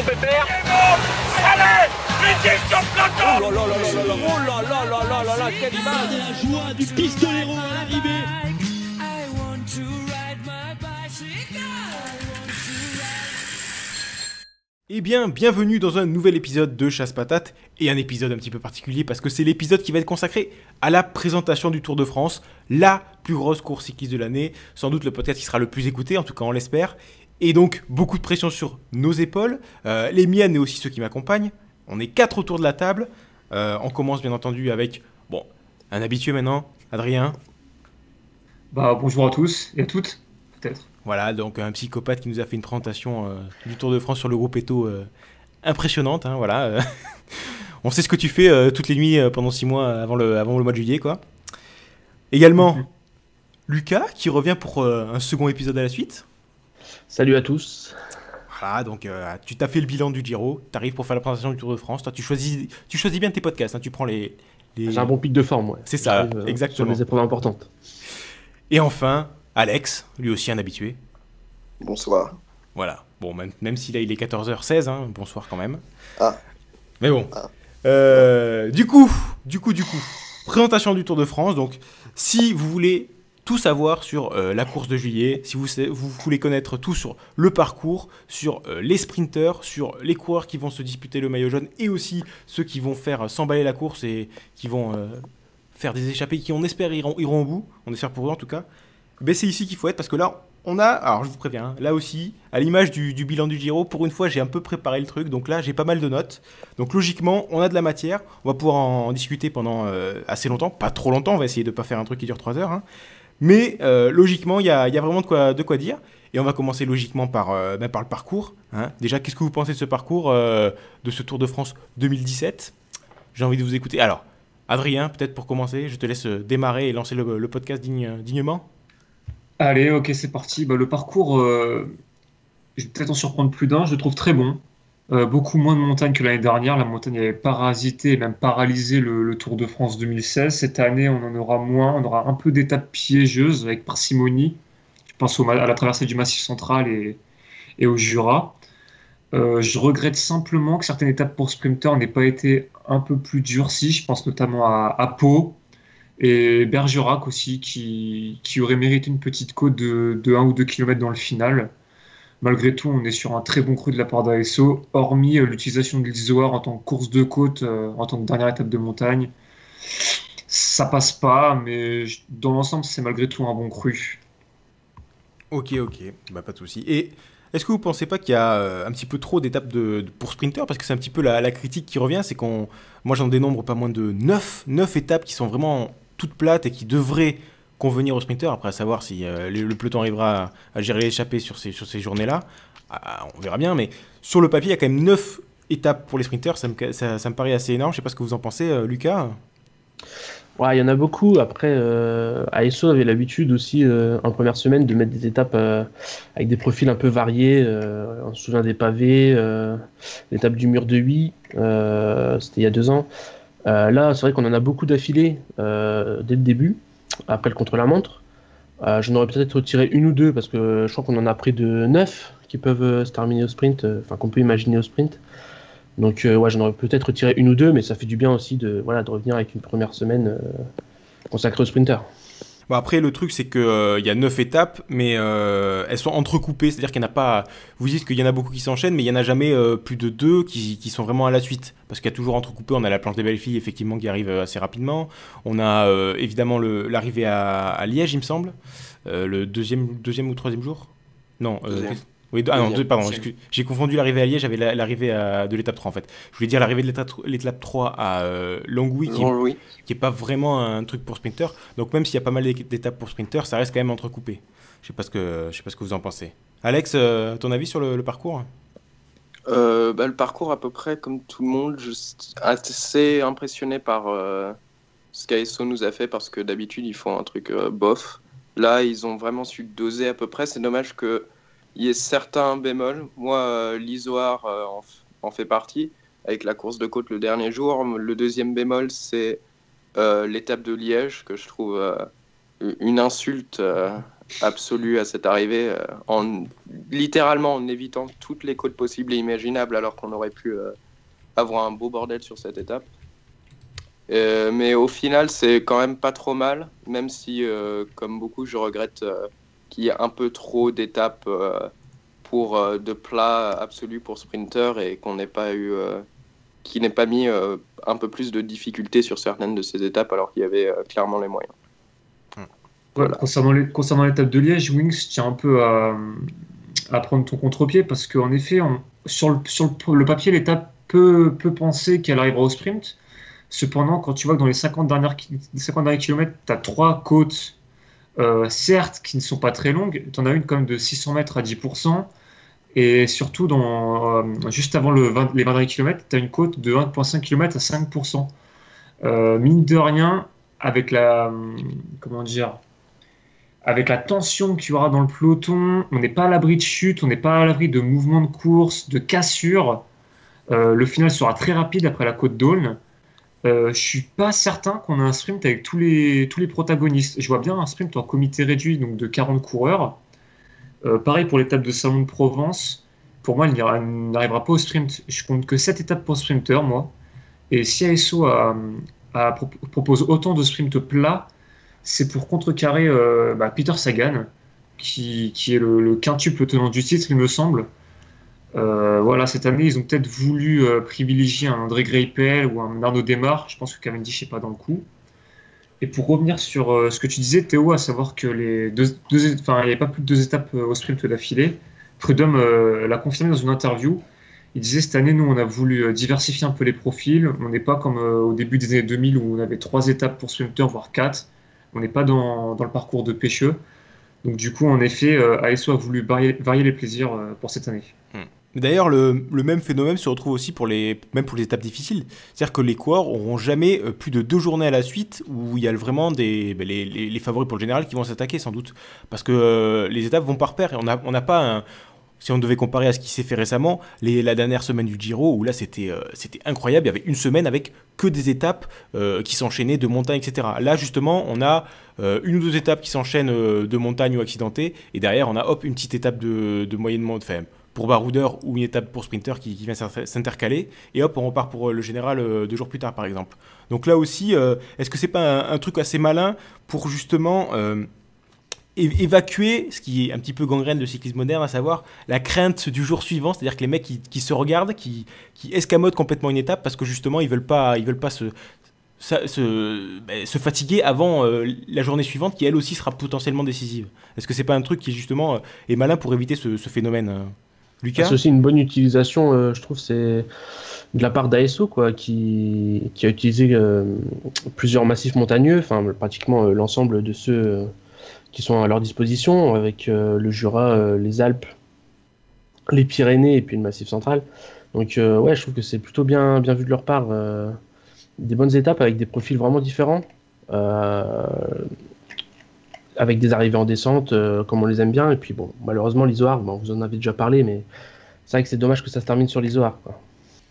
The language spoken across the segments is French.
bon, Pépère Allez Vite sur le plateau. Oh là là là là là Oh là là là là là là Quelle image. La joie du pistolero à l'arrivée. Eh bien, bienvenue dans un nouvel épisode de Chasse Patate, et un épisode un petit peu particulier parce que c'est l'épisode qui va être consacré à la présentation du Tour de France, la plus grosse course cycliste de l'année, sans doute le podcast qui sera le plus écouté, en tout cas on l'espère, et donc beaucoup de pression sur nos épaules, euh, les miennes et aussi ceux qui m'accompagnent. On est quatre autour de la table, Euh, on commence bien entendu avec, bon, un habitué maintenant, Adrien, Bah, bonjour à tous et à toutes, peut-être. Voilà, donc un psychopathe qui nous a fait une présentation euh, du Tour de France sur le groupe Eto impressionnante. hein, voilà, on sait ce que tu fais toutes les nuits pendant six mois avant le, avant le mois de juillet, quoi. Également. Lucas qui revient pour un second épisode à la suite. Salut à tous. Voilà, donc euh, tu t'as fait le bilan du Giro, tu arrives pour faire la présentation du Tour de France. Toi, tu choisis, tu choisis bien tes podcasts, hein, tu prends les. les- J'ai un bon pic de forme, ouais. C'est ça, euh, exactement. Sur les épreuves importantes. Et enfin, Alex, lui aussi un habitué. Bonsoir. Voilà. Bon, même, même si là il est 14h16, hein, bonsoir quand même. Ah. Mais bon. Ah. Euh, du coup, du coup, du coup, présentation du Tour de France. Donc, si vous voulez tout savoir sur euh, la course de juillet, si vous, vous voulez connaître tout sur le parcours, sur euh, les sprinteurs, sur les coureurs qui vont se disputer le maillot jaune et aussi ceux qui vont faire euh, s'emballer la course et qui vont faire des échappées qui, on espère, iront, au bout. On espère pour eux en tout cas. Ben, c'est ici qu'il faut être parce que là, on a, alors je vous préviens, hein, là aussi, à l'image du, bilan du Giro, pour une fois, j'ai un peu préparé le truc, donc là, j'ai pas mal de notes. Donc logiquement, on a de la matière, on va pouvoir en, discuter pendant assez longtemps, pas trop longtemps, on va essayer de pas faire un truc qui dure 3 heures. hein. Mais euh, logiquement, il y a, vraiment de quoi, de quoi dire. Et on va commencer logiquement par, euh, ben, par le parcours. hein. Déjà, qu'est-ce que vous pensez de ce parcours, euh, de ce Tour de France 2017 J'ai envie de vous écouter. Alors, Adrien, peut-être pour commencer, je te laisse démarrer et lancer le, podcast digne- dignement. Allez, ok, c'est parti. Bah, le parcours, je vais peut-être en surprendre plus d'un, je le trouve très bon. Euh, beaucoup moins de montagnes que l'année dernière. La montagne avait parasité et même paralysé le, Tour de France 2016. Cette année, on en aura moins. On aura un peu d'étapes piégeuses avec parcimonie. Je pense à la traversée du Massif central et, au Jura. Euh, je regrette simplement que certaines étapes pour sprinteurs n'aient pas été un peu plus durcies. Je pense notamment à, Pau et Bergerac aussi, qui, qui aurait mérité une petite côte de, de 1 ou 2 km dans le final. Malgré tout, on est sur un très bon cru de la part d'ASO, hormis euh, l'utilisation de l'Isoar en tant que course de côte, euh, en tant que dernière étape de montagne. Ça passe pas, mais dans l'ensemble, c'est malgré tout un bon cru. Ok, ok, bah pas de souci. Et est-ce que vous pensez pas qu'il y a euh, un petit peu trop d'étapes de, de- pour sprinter? Parce que c'est un petit peu la, la critique qui revient, c'est qu'on, moi j'en dénombre pas moins de 9, 9 étapes qui sont vraiment toutes plates et qui devraient convenir aux sprinters. Après, à savoir si euh, le, peloton arrivera à, gérer l'échappée sur ces, sur ces journées-là, Ah, on verra bien. Mais sur le papier, il y a quand même 9 étapes pour les sprinters, ça me, ça, me paraît assez énorme. Je sais pas ce que vous en pensez, euh, Lucas. Ouais, il y en a beaucoup. Après, euh, ASO avait l'habitude aussi, euh, en première semaine, de mettre des étapes avec des profils un peu variés. On se souvient des pavés, l'étape du mur de 8, c'était il y a deux ans. Là, c'est vrai qu'on en a beaucoup d'affilés dès le début, après le contre-la-montre. Euh, J'en aurais peut-être retiré une ou deux parce que je crois qu'on en a pris de neuf qui peuvent euh, se terminer au sprint, euh, enfin qu'on peut imaginer au sprint. Donc euh, ouais, j'en aurais peut-être retiré une ou deux, mais ça fait du bien aussi de, voilà, de revenir avec une première semaine consacrée au sprinter. Bon, après, le truc, c'est qu'il y a 9 étapes, mais euh, elles sont entrecoupées. C'est-à-dire qu'il n'y en a pas. Vous dites qu'il y en a beaucoup qui s'enchaînent, mais il n'y en a jamais euh, plus de deux qui, qui sont vraiment à la suite. Parce qu'il y a toujours entrecoupé. On a la planche des belles filles, effectivement, qui arrive euh, assez rapidement. On a euh, évidemment l'arrivée à, à Liège, il me semble. Euh, le deuxième, deuxième ou troisième jour? Non. euh, Deuxième. Oui, ah non, pardon, j'ai confondu l'arrivée à Liège la- l'arrivée à- de l'étape 3 en fait. Je voulais dire l'arrivée de l'étape l'étape 3 à euh, Longwy qui Louis. qui est pas vraiment un truc pour sprinter. Donc même s'il y a pas mal d'é- d'étapes pour sprinter, ça reste quand même entrecoupé. Je sais pas ce que je sais pas ce que vous en pensez. Alex, euh, ton avis sur le, le parcours? Euh, bah, le parcours à peu près comme tout le monde, je suis assez impressionné par euh, ce qu'ASO nous a fait parce que d'habitude ils font un truc euh, bof. Là ils ont vraiment su doser à peu près. C'est dommage qu'il y ait certains bémols. Moi, euh, l'Isoar euh, en, fait partie avec la course de côte le dernier jour. Le deuxième bémol c'est euh, l'étape de Liège que je trouve une insulte absolue à cette arrivée. en littéralement en évitant toutes les côtes possibles et imaginables, alors qu'on aurait pu avoir un beau bordel sur cette étape. Mais au final, c'est quand même pas trop mal, même si, comme beaucoup, je regrette qu'il y ait un peu trop d'étapes euh, pour euh, de plats absolus pour sprinter et qu'on n'ait pas eu, euh, qui n'ait pas mis euh, un peu plus de difficulté sur certaines de ces étapes, alors qu'il y avait euh, clairement les moyens. Ouais, concernant les- concernant l'étape de Liège, Wings tient un peu à, à prendre ton contre-pied parce qu'en effet, on- sur, le, sur le, papier, l'étape peut, peut penser qu'elle arrivera au sprint. Cependant, quand tu vois que dans les 50 dernières, ki- 50 derniers kilomètres, tu as trois côtes, euh, certes, qui ne sont pas très longues, tu en as une quand de 600 mètres à 10%, et surtout, dans, euh, juste avant le 20 les 20 derniers kilomètres, tu as une côte de 1,5 km à 5%. Euh, mine de rien, avec la, comment dire, avec la tension qu'il y aura dans le peloton, on n'est pas à l'abri de chute, on n'est pas à l'abri de mouvements de course, de cassures. Le final sera très rapide après la côte d'Aulne. Euh, je suis pas certain qu'on a un sprint avec tous les, tous les protagonistes. Je vois bien un sprint en comité réduit, donc de 40 coureurs. Euh, pareil pour l'étape de Salon de Provence. Pour moi, il n'arrivera pas au sprint. Je compte que 7 étapes pour sprinter, moi. Et si ASO propose autant de sprints plats, c'est pour contrecarrer euh, bah, Peter Sagan, qui, qui est le, le quintuple tenant du titre, il me semble. Euh, voilà, cette année, ils ont peut-être voulu euh, privilégier un André Greipel ou un Arnaud Demar. Je pense que Cavendish n'est pas dans le coup. Et pour revenir sur euh, ce que tu disais, Théo, à savoir que les deux, enfin, il n'y avait pas plus de deux étapes au sprint d'affilée. Prudhomme l'a confirmé dans une interview. Il disait cette année, nous, on a voulu diversifier un peu les profils. On n'est pas comme au début des années 2000 où on avait trois étapes pour sprinter, voire quatre. On n'est pas dans, dans le parcours de pêcheux. Donc du coup, en effet, ASO a voulu varier, les plaisirs pour cette année. D'ailleurs, le, même phénomène se retrouve aussi pour les, même pour les étapes difficiles. C'est-à-dire que les coureurs auront jamais euh, plus de deux journées à la suite où il y a vraiment des, ben, les, favoris pour le général qui vont s'attaquer sans doute. Parce que euh, les étapes vont par paire. Et on n'a on pas. Si on devait comparer à ce qui s'est fait récemment, les, la dernière semaine du Giro, où là c'était euh, incroyable, il y avait une semaine avec que des étapes qui s'enchaînaient de montagne, etc. Là justement, on a une ou deux étapes qui s'enchaînent de montagne ou accidentées, et derrière on a hop une petite étape de, de moyennement de femme pour baroudeur ou une étape pour sprinter qui, vient s'inter- s'intercaler. Et hop on repart pour euh, le général euh, deux jours plus tard par exemple. Donc là aussi euh, est-ce que c'est pas un, truc assez malin pour justement évacuer ce qui est un petit peu gangrène de cyclisme moderne à savoir la crainte du jour suivant c'est à dire que les mecs qui, se regardent qui, qui escamotent complètement une étape parce que justement ils veulent pas ils veulent pas se ben, se fatiguer avant la journée suivante qui elle aussi sera potentiellement décisive. Est-ce que c'est pas un truc qui justement est malin pour éviter ce, phénomène C'est aussi une bonne utilisation, euh, je trouve, c'est de la part d'ASO, qui, a utilisé euh, plusieurs massifs montagneux, pratiquement euh, l'ensemble de ceux qui sont à leur disposition, avec le Jura, les Alpes, les Pyrénées et puis le Massif central. Donc ouais, je trouve que c'est plutôt bien, bien vu de leur part. des bonnes étapes avec des profils vraiment différents. Euh, avec des arrivées en descente, euh, comme on les aime bien. Et puis bon, malheureusement, l'Isoar, bon, vous en avez déjà parlé, mais c'est vrai que c'est dommage que ça se termine sur l'Isoar. quoi.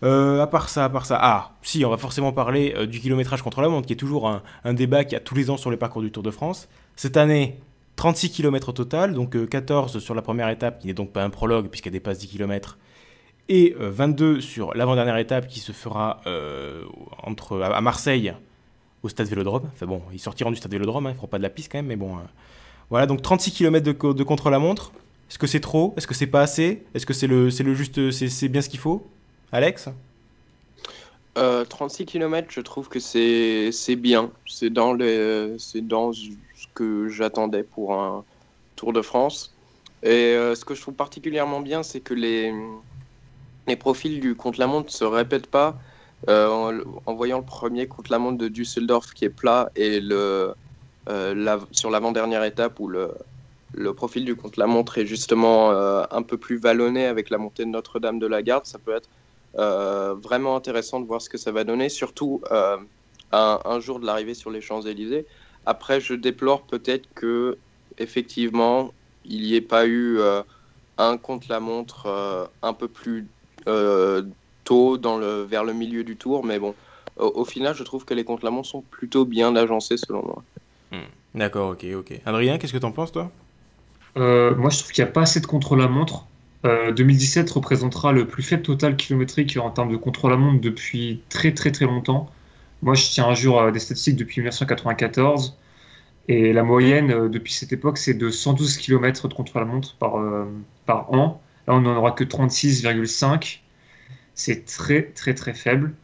Euh, à part ça, à part ça, ah, si, on va forcément parler euh, du kilométrage contre la montre, qui est toujours un, débat qui a tous les ans sur les parcours du Tour de France. Cette année, 36 km au total, donc euh, 14 sur la première étape, qui n'est donc pas un prologue puisqu'elle dépasse 10 km, et euh, 22 sur l'avant-dernière étape qui se fera euh, entre, à Marseille, au stade Vélodrome. Enfin bon, ils sortiront du stade Vélodrome, hein, ils feront pas de la piste quand même, mais bon. euh, voilà, donc 36 km de, de contre-la-montre. Est-ce que c'est trop? Est-ce que c'est pas assez? Est-ce que c'est le, le juste, c'est bien ce qu'il faut? Alex? Euh, 36 km, je trouve que c'est bien. C'est dans, dans ce que j'attendais pour un Tour de France. Et euh, ce que je trouve particulièrement bien, c'est que les, les profils du contre-la-montre ne se répètent pas. Euh, en, voyant le premier contre-la-montre de Düsseldorf qui est plat et le, euh, la- sur l'avant-dernière étape où le, le profil du contre-la-montre est justement euh, un peu plus vallonné avec la montée de Notre-Dame de la Garde, ça peut être vraiment intéressant de voir ce que ça va donner, surtout un, un jour de l'arrivée sur les Champs-Élysées. Après, je déplore peut-être que effectivement il n'y ait pas eu un contre-la-montre un peu plus tôt dans le, vers le milieu du tour, mais bon, au, au final, je trouve que les contre-la-montre sont plutôt bien agencés selon moi. D'accord, ok, ok. Adrien, qu'est-ce que t'en penses, toi? Euh, moi, je trouve qu'il n'y a pas assez de contre-la-montre Euh, 2017 représentera le plus faible total kilométrique en termes de contrôle à montre depuis très très très longtemps. Moi, je tiens un jour euh, des statistiques depuis 1994. Et la moyenne euh, depuis cette époque, c'est de 112 km de contrôle à montre par, euh, par an. Là, on n'en aura que 36,5. C'est très très très faible.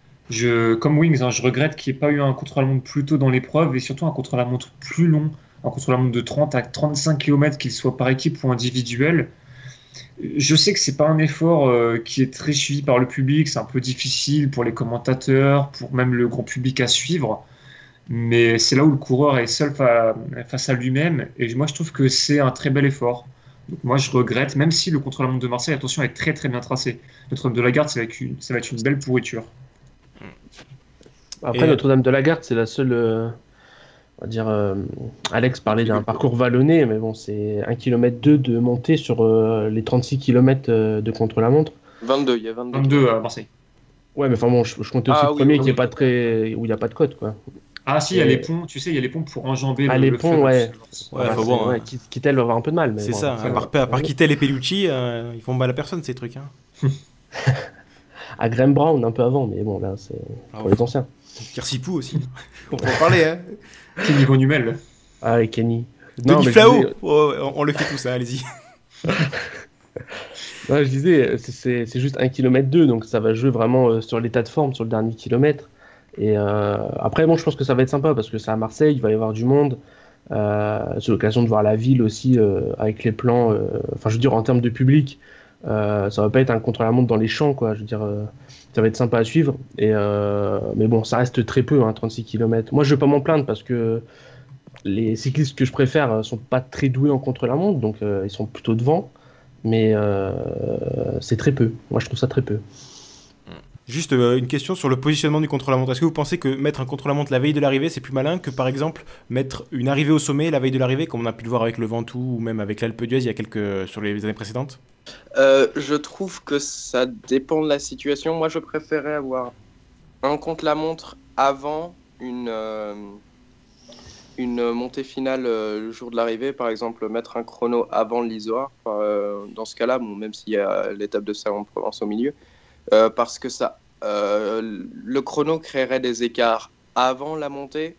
Comme Wings, hein, je regrette qu'il n'y ait pas eu un contrôle à montre plus tôt dans l'épreuve et surtout un contrôle à montre plus long, un contrôle à montre de 30 à 35 km, qu'il soit par équipe ou individuel. Je sais que c'est pas un effort euh, qui est très suivi par le public, c'est un peu difficile pour les commentateurs, pour même le grand public à suivre, mais c'est là où le coureur est seul fa- face à lui-même et moi je trouve que c'est un très bel effort. Donc moi je regrette, même si le contrôle à montre de Marseille, attention, est très très bien tracé. Notre-Dame de la Garde, ça va être une, ça va être une belle pourriture. Après, Et- Notre-Dame de la Garde, c'est la seule. euh, on va dire. euh, Alex parlait d'un parcours vallonné, mais bon, c'est 1 km 2 de montée sur euh, les 36 km de contre-la-montre. 22, il y a 22. 22 à Marseille. Ouais, mais enfin bon, je, je comptais aussi Ah le oui, premier oui, qui est pas très. où il n'y a pas de côte, quoi. Ah si, il y a les ponts, tu sais, il y a les ponts pour enjamber Ah, le, les le ponts, fleuve. ouais. Ouais, faut voir, hein. ouais, Kittel va avoir un peu de mal. C'est bon, ça, à part, à part Kittel et Pellucci, euh, ils font mal à personne ces trucs. Hein. À Graham Brown un peu avant, mais bon, là, c'est Ah pour ouais. les anciens. Kirsipou aussi. On peut en parler, hein. Petit niveau numel. Ah, et Kenny. Non, Denis je Flao disais- Oh, on, on le fait tout ça, allez-y. Ouais, je disais, c'est- juste 1 km 2, donc ça va jouer vraiment euh, sur l'état de forme, sur le dernier kilomètre. Et euh, après, bon, je pense que ça va être sympa parce que c'est à Marseille, il va y avoir du monde. Euh, c'est l'occasion de voir la ville aussi euh, avec les plans. Enfin, je veux dire, en termes de public, ça va pas être un contre-la-montre dans les champs, quoi. Je veux dire, ça va être sympa à suivre. Et mais bon, ça reste très peu, hein, 36 km. Moi, je vais pas m'en plaindre parce que les cyclistes que je préfère sont pas très doués en contre-la-montre, donc ils sont plutôt devant. Mais c'est très peu. Moi, je trouve ça très peu. Juste euh, une question sur le positionnement du contre-la-montre. Est-ce que vous pensez que mettre un contre-la-montre la veille de l'arrivée, c'est plus malin que par exemple mettre une arrivée au sommet la veille de l'arrivée, comme on a pu le voir avec le Ventoux ou même avec l'Alpe d'Huez il y a quelques sur les années précédentes? Euh, je trouve que ça dépend de la situation. Moi, je préférais avoir un contre-la-montre avant une, euh, une montée finale le jour de l'arrivée. Par exemple, mettre un chrono avant l'Isoire. Dans ce cas-là, même s'il y a l'étape de Salon-de-Provence au milieu. Euh, parce que ça, euh, le chrono créerait des écarts avant la montée.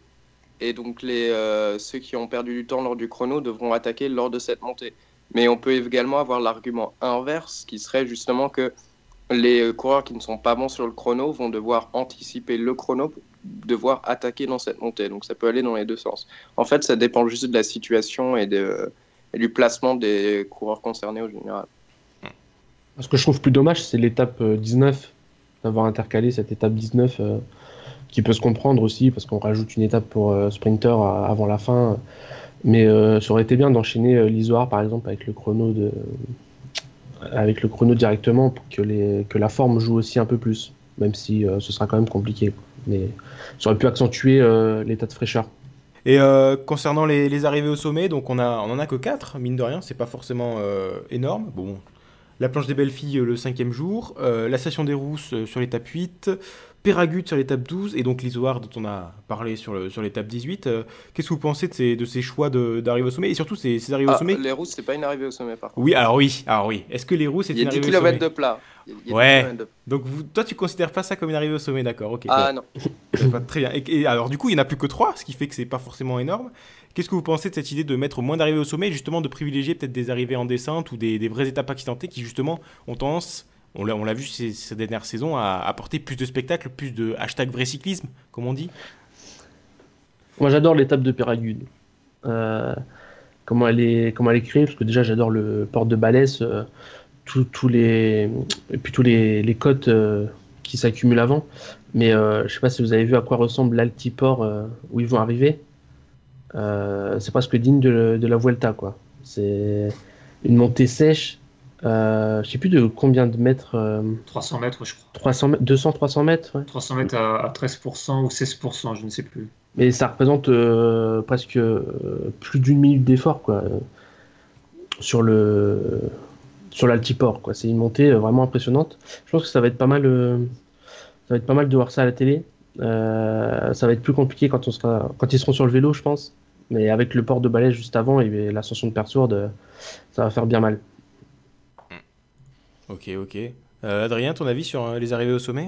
Et donc, les, euh, ceux qui ont perdu du temps lors du chrono devront attaquer lors de cette montée. Mais on peut également avoir l'argument inverse, qui serait justement que les coureurs qui ne sont pas bons sur le chrono vont devoir anticiper le chrono pour devoir attaquer dans cette montée. Donc ça peut aller dans les deux sens. En fait, ça dépend juste de la situation et du placement des coureurs concernés au général. Ce que je trouve plus dommage, c'est l'étape euh, 19, d'avoir intercalé cette étape 19, euh, qui peut se comprendre aussi, parce qu'on rajoute une étape pour euh, sprinter avant la fin. Mais euh, ça aurait été bien d'enchaîner euh, l'Isoire, par exemple, avec le chrono de avec le chrono directement pour que, les, que la forme joue aussi un peu plus, même si euh, ce sera quand même compliqué. Mais ça aurait pu accentuer euh, l'état de fraîcheur. Et euh, concernant les, arrivées au sommet, donc on, a, on en a que 4, mine de rien, c'est pas forcément euh, énorme. Bon, la planche des belles filles euh, le cinquième jour, euh, la station des Rousses euh, sur l'étape 8, Péragut sur l'étape 12, et donc l'Isoire dont on a parlé sur le- sur l'étape 18. Euh, Qu'est-ce que vous pensez de ces, de ces choix de- d'arrivée au sommet Et surtout ces, ces arrivées au Ah, sommet les routes, c'est pas une arrivée au sommet par contre. Oui, alors oui, alors oui. Est-ce que les Rousses c'est y une a 10 arrivée au sommet km de plat. Il y a- il y a 10 Ouais. kilomètres de- Donc vous, toi tu considères pas ça comme une arrivée au sommet, d'accord Ok. Ah non. Très bien. Et, et alors du coup, il n'y en a plus que 3, ce qui fait que c'est pas forcément énorme. Qu'est-ce que vous pensez de cette idée de mettre moins d'arrivées au sommet, et justement de privilégier peut-être des arrivées en descente ou des, vraies étapes accidentées qui justement ont tendance, on l'a, vu ces, dernières saisons, à apporter plus de spectacles, plus de hashtag vrai cyclisme, comme on dit? Moi, j'adore l'étape de Péragude. Euh, comment elle est, comment elle est créée, parce que déjà, j'adore le port de Balès, euh, tous les, et puis tous les, les côtes euh, qui s'accumulent avant. Mais je sais pas si vous avez vu à quoi ressemble l'altiport où ils vont arriver. Euh, c'est presque digne de, de la Vuelta, quoi. C'est une montée sèche. Euh, je sais plus de combien de mètres. euh, 300 mètres, je crois. 300 mètres, 200, 300 mètres. ouais. 300 mètres à, à 13% ou 16%, je ne sais plus. Mais ça représente euh, presque euh, plus d'une minute d'effort quoi euh, sur le sur l'altiport quoi. C'est une montée euh, vraiment impressionnante. Je pense que ça va être pas mal euh, ça va être pas mal de voir ça à la télé. Euh, ça va être plus compliqué quand on sera quand ils seront sur le vélo, je pense. Mais avec le port de balai juste avant et l'ascension de Persourde, ça va faire bien mal. Ok, ok. Euh, Adrien, ton avis sur euh, les arrivées au sommet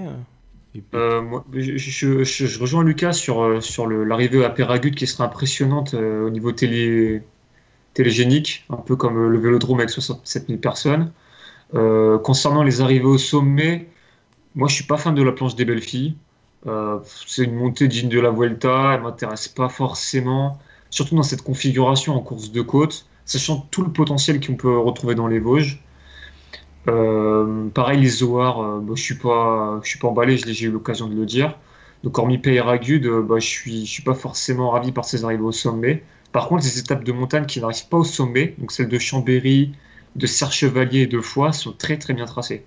euh moi, je, je- je- je rejoins Lucas sur, l'arrivée à Péragude qui sera impressionnante euh, au niveau télé, télégénique, un peu comme le Vélodrome avec 67 000 personnes. Euh, concernant les arrivées au sommet, moi je suis pas fan de la planche des belles filles. Euh, c'est une montée digne de la Vuelta, elle m'intéresse pas forcément, surtout dans cette configuration en course de côte, sachant tout le potentiel qu'on peut retrouver dans les Vosges. Euh, pareil, les Zohar, euh, bah, je suis suis pas emballé, j'ai eu l'occasion de le dire. Donc, hormis Peyragude, bah, je suis, je suis pas forcément ravi par ces arrivées au sommet. Par contre, les étapes de montagne qui n'arrivent pas au sommet, donc celles de Chambéry, de Serre-Chevalier et de Foix, sont très très bien tracées.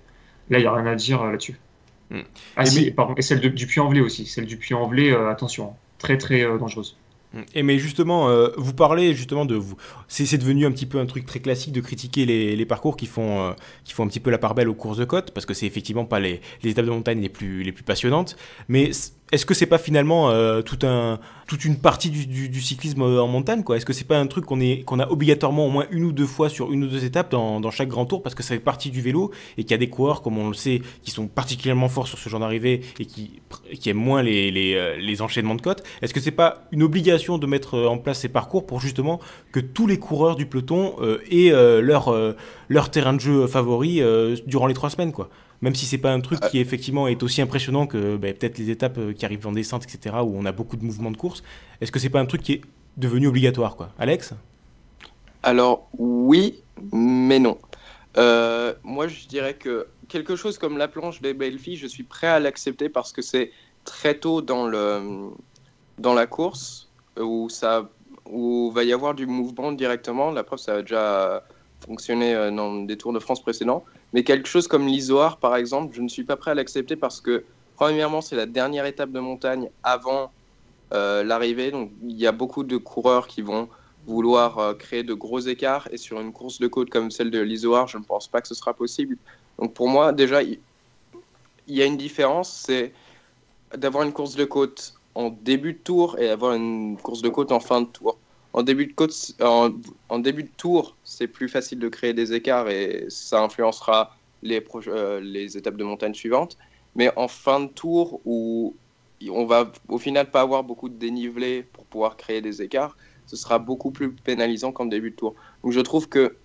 Là, il n'y a rien à dire là-dessus. Ah Et si, mais- pardon, et celle de- du Puy-en-Velay aussi. Celle du Puy-en-Velay, euh, attention, très très euh, dangereuse. Et mais justement, euh, vous parlez justement de vous. C'est devenu un petit peu un truc très classique de critiquer les, les parcours qui font, euh, qui font un petit peu la part belle aux courses de côte, parce que c'est effectivement pas les, les étapes de montagne les plus, les plus passionnantes. Mais est-ce que c'est pas finalement euh, toute une partie du, cyclisme euh, en montagne quoi? Est-ce que c'est pas un truc qu'on a obligatoirement au moins une ou deux fois sur une ou deux étapes dans, chaque grand tour, parce que ça fait partie du vélo et qu'il y a des coureurs, comme on le sait, qui sont particulièrement forts sur ce genre d'arrivée et qui, aiment moins les, euh, les enchaînements de côtes? Est-ce que c'est pas une obligation de mettre en place ces parcours pour justement que tous les coureurs du peloton aient leur, terrain de jeu favori durant les trois semaines même si c'est pas un truc qui effectivement est aussi impressionnant que bah, peut-être les étapes euh, qui arrivent en descente, etc., où on a beaucoup de mouvements de course, est-ce que c'est pas un truc qui est devenu obligatoire quoi? Alex? Alors oui, mais non. Euh, moi, je dirais que quelque chose comme la planche des belles filles, je suis prêt à l'accepter parce que c'est très tôt dans le dans la course où ça où va y avoir du mouvement directement. La preuve, ça a déjà fonctionné euh, dans des Tours de France précédents. Mais quelque chose comme l'Isoar, par exemple, je ne suis pas prêt à l'accepter parce que premièrement, c'est la dernière étape de montagne avant euh, l'arrivée. Donc, il y a beaucoup de coureurs qui vont vouloir euh, créer de gros écarts. Et sur une course de côte comme celle de l'Isoar, je ne pense pas que ce sera possible. Donc pour moi, déjà, il il y a une différence, c'est d'avoir une course de côte en début de tour et avoir une course de côte en fin de tour. En début de, tour, c'est plus facile de créer des écarts et ça influencera euh, les étapes de montagne suivantes. Mais en fin de tour, où on va au final pas avoir beaucoup de dénivelé pour pouvoir créer des écarts, ce sera beaucoup plus pénalisant qu'en début de tour. Donc je trouve que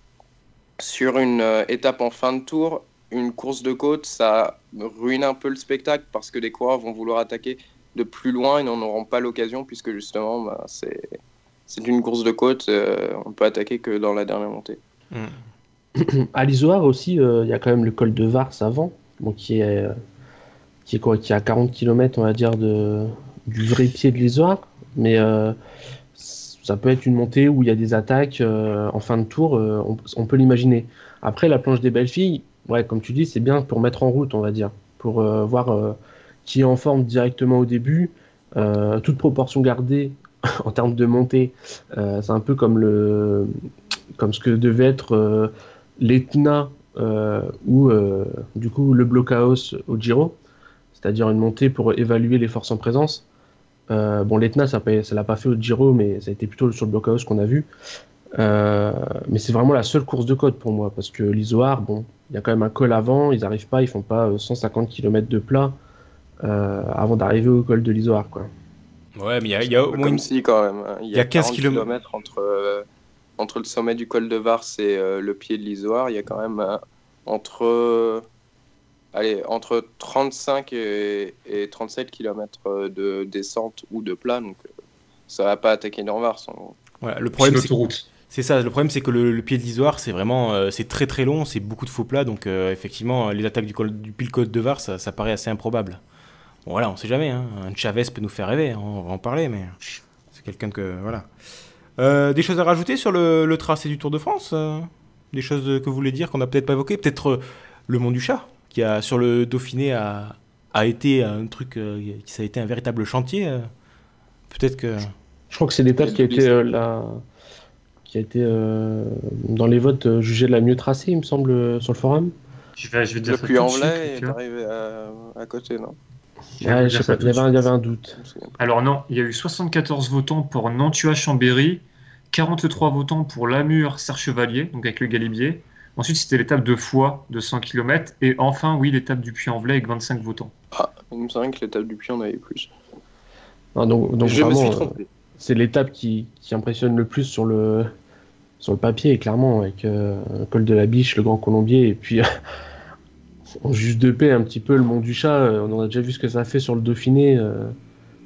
sur une euh, étape en fin de tour, une course de côte, ça ruine un peu le spectacle parce que les coureurs vont vouloir attaquer de plus loin et n'en auront pas l'occasion puisque justement bah, c'est c'est une course de côte, euh, on peut attaquer que dans la dernière montée. À l'Isoar aussi, euh, il y a quand même le col de Vars avant, bon, qui est euh, qui est quoi, qui est à 40 km, on va dire, de, du vrai pied de l'Isoar. Mais euh, ça peut être une montée où il y a des attaques en fin de tour, on, peut l'imaginer. Après, la planche des belles filles, ouais, comme tu dis, c'est bien pour mettre en route, on va dire, pour voir qui est en forme directement au début, euh, toute proportion gardée en termes de montée. Euh, c'est un peu comme le comme ce que devait être euh, l'Etna euh, ou du coup le blockhouse au Giro, c'est-à-dire une montée pour évaluer les forces en présence. Bon, l'Etna, ça ne l'a pas fait au Giro, mais ça a été plutôt sur le blockhouse qu'on a vu. Mais c'est vraiment la seule course de côte pour moi, parce que l'Isoar, bon, il y a quand même un col avant, ils n'arrivent pas, ils font pas euh, 150 km de plat avant d'arriver au col de l'Isoar, quoi. Ouais, mais il y a, il y a au moins Comme si quand même. hein. Il y, a 15 40 kilomètres. kilomètres entre, euh, entre le sommet du col de Vars et euh, le pied de l'Isoire. Il y a quand même euh, entre, allez, entre 35 et, et 37 km de descente ou de plat. Donc ça va pas attaquer dans Vars. en gros. voilà, le problème c'est l'autoroute. C'est ça, le problème c'est que le, le pied de l'Isoire c'est vraiment euh, c'est très très long, c'est beaucoup de faux plats, donc euh, effectivement les attaques du, col, du pile côte de Var ça, ça paraît assez improbable. Bon voilà, on sait jamais, hein. un Chavez peut nous faire rêver, hein, on va en parler, mais c'est quelqu'un que voilà. Euh, des choses à rajouter sur le, le tracé du Tour de France euh Des choses que vous voulez dire qu'on n'a peut-être pas évoqué Peut-être euh, le Mont du Chat, qui a sur le Dauphiné a, a été un truc, qui ça a été un véritable chantier. Peut-être que Je crois que c'est l'étape qui a été euh, la qui a été euh, dans les votes jugée la mieux tracée, il me semble, sur le forum. Je vais, je vais dire Le ça tout en de suite, velay est arrivé à, à côté, non? Je sais pas, il y avait un, il y suite. avait un doute. Alors non, il y a eu 74 votants pour Nantua-Chambéry, 43 votants pour Lamur-Serre-Chevalier, donc avec le Galibier, Ensuite, c'était l'étape de Foix de 100 km. Et enfin, oui, l'étape du Puy-en-Velay avec 25 votants. Ah, il me semble que l'étape du Puy en avait plus. Ah, donc, donc je me vraiment, suis euh, trompé. c'est l'étape qui, qui impressionne le plus sur le, sur le papier, clairement, avec euh, col de la Biche, le Grand Colombier, et puis en juge de paix, un petit peu le Mont du Chat. euh, on a déjà vu ce que ça a fait sur le Dauphiné. euh,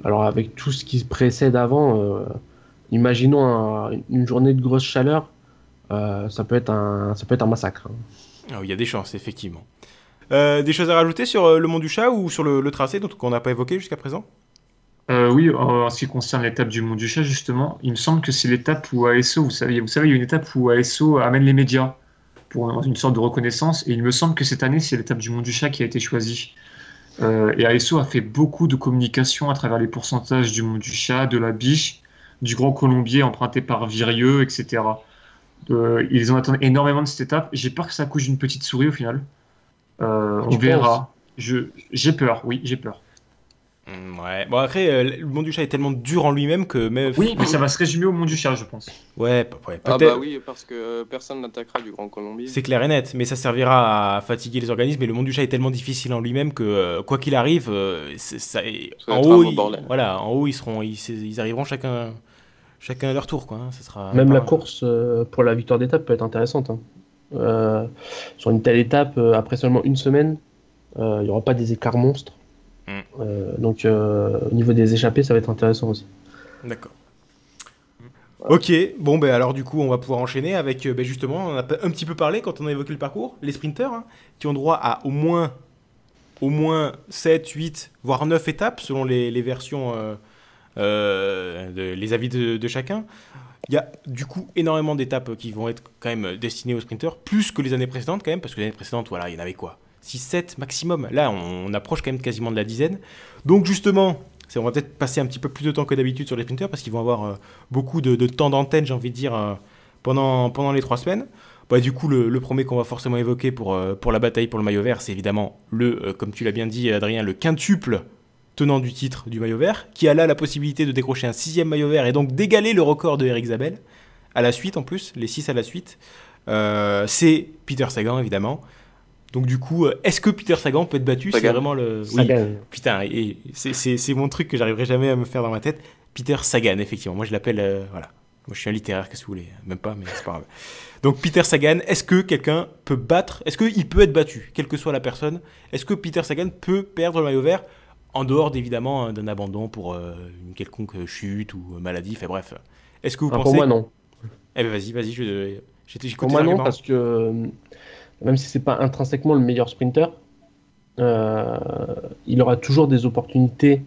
alors, avec tout ce qui se précède avant, euh, imaginons un- une journée de grosse chaleur, euh, ça, peut être un, ça peut être un massacre. hein. Ah il y a des chances, effectivement. Euh, des choses à rajouter sur le Mont du Chat ou sur le, le tracé donc, qu'on n'a pas évoqué jusqu'à présent? Euh, oui, en ce qui concerne l'étape du Mont du Chat, justement, il me semble que c'est l'étape où ASO, vous savez, vous savez, il y a une étape où ASO amène les médias pour une sorte de reconnaissance, et il me semble que cette année, c'est l'étape du Mont du Chat qui a été choisie. Euh, et ASO a fait beaucoup de communication à travers les pourcentages du Mont du Chat, de la Biche, du Grand Colombier emprunté par Virieux, etc. Euh, ils ont attendu énormément de cette étape. J'ai peur que ça accouche d'une petite souris au final. Euh, on verra. J'ai peur, oui, j'ai peur. Hmm, Ouais. Bon, après, euh, le Mont du Chat est tellement dur en lui-même que. Mais... Oui, mais ça va se résumer au Mont du Chat, je pense. Ouais, ouais, Ah bah oui, parce que personne n'attaquera du Grand Colombier. C'est clair et net, mais ça servira à fatiguer les organismes. Mais le monde du chat est tellement difficile en lui-même que euh, quoi qu'il arrive, euh, ça, en haut, ils, voilà, en haut ils seront, ils, ils arriveront chacun, chacun à leur tour, quoi. hein. Ça sera Même la course euh, pour la victoire d'étape peut être intéressante. hein. Euh, sur une telle étape, euh, après seulement une semaine, euh, il n'y aura pas des écarts monstres. Mm. Euh, donc euh, au niveau des échappées, ça va être intéressant aussi. D'accord. Ok, bon ben alors du coup on va pouvoir enchaîner avec euh, ben, justement on a un petit peu parlé quand on a évoqué le parcours, les sprinters hein, qui ont droit à au moins au moins 7, 8, voire 9 étapes selon les, les versions, de- les avis de, de chacun. Il y a du coup énormément d'étapes qui vont être quand même destinées aux sprinters, plus que les années précédentes quand même, parce que les années précédentes, voilà, il y en avait quoi? 6, 7 maximum. Là, on, approche quand même quasiment de la dizaine. Donc justement, on va peut-être passer un petit peu plus de temps que d'habitude sur les sprinters, parce qu'ils vont avoir euh, beaucoup de, temps d'antenne, j'ai envie de dire, euh, pendant, pendant les trois semaines. Bah, du coup, le, premier qu'on va forcément évoquer pour, euh, pour la bataille pour le maillot vert, c'est évidemment le, comme tu l'as bien dit, Adrien, le quintuple tenant du titre du maillot vert, qui a là la possibilité de décrocher un sixième maillot vert et donc d'égaler le record de Eric Zabel, à la suite en plus, les six à la suite. C'est Peter Sagan, évidemment. Donc du coup, euh, est-ce que Peter Sagan peut être battu? C'est vraiment le... Oui, Sagan. Putain, et c'est- mon truc que j'arriverai jamais à me faire dans ma tête. Peter Sagan, effectivement. Moi, je l'appelle. euh, voilà. Moi, je suis un littéraire, qu'est-ce que vous voulez? Même pas, mais c'est pas grave. Donc, Peter Sagan, est-ce que quelqu'un peut battre? Est-ce qu'il peut être battu, quelle que soit la personne? Est-ce que Peter Sagan peut perdre le maillot vert? En dehors, évidemment, d'un abandon pour euh, une quelconque chute ou maladie, enfin bref. Est-ce que vous Ah, pensez pour moi, non. Eh ben, vas-y, vas-y, je. J'étais Pour moi, non, parce que même si c'est pas intrinsèquement le meilleur sprinter, euh, il aura toujours des opportunités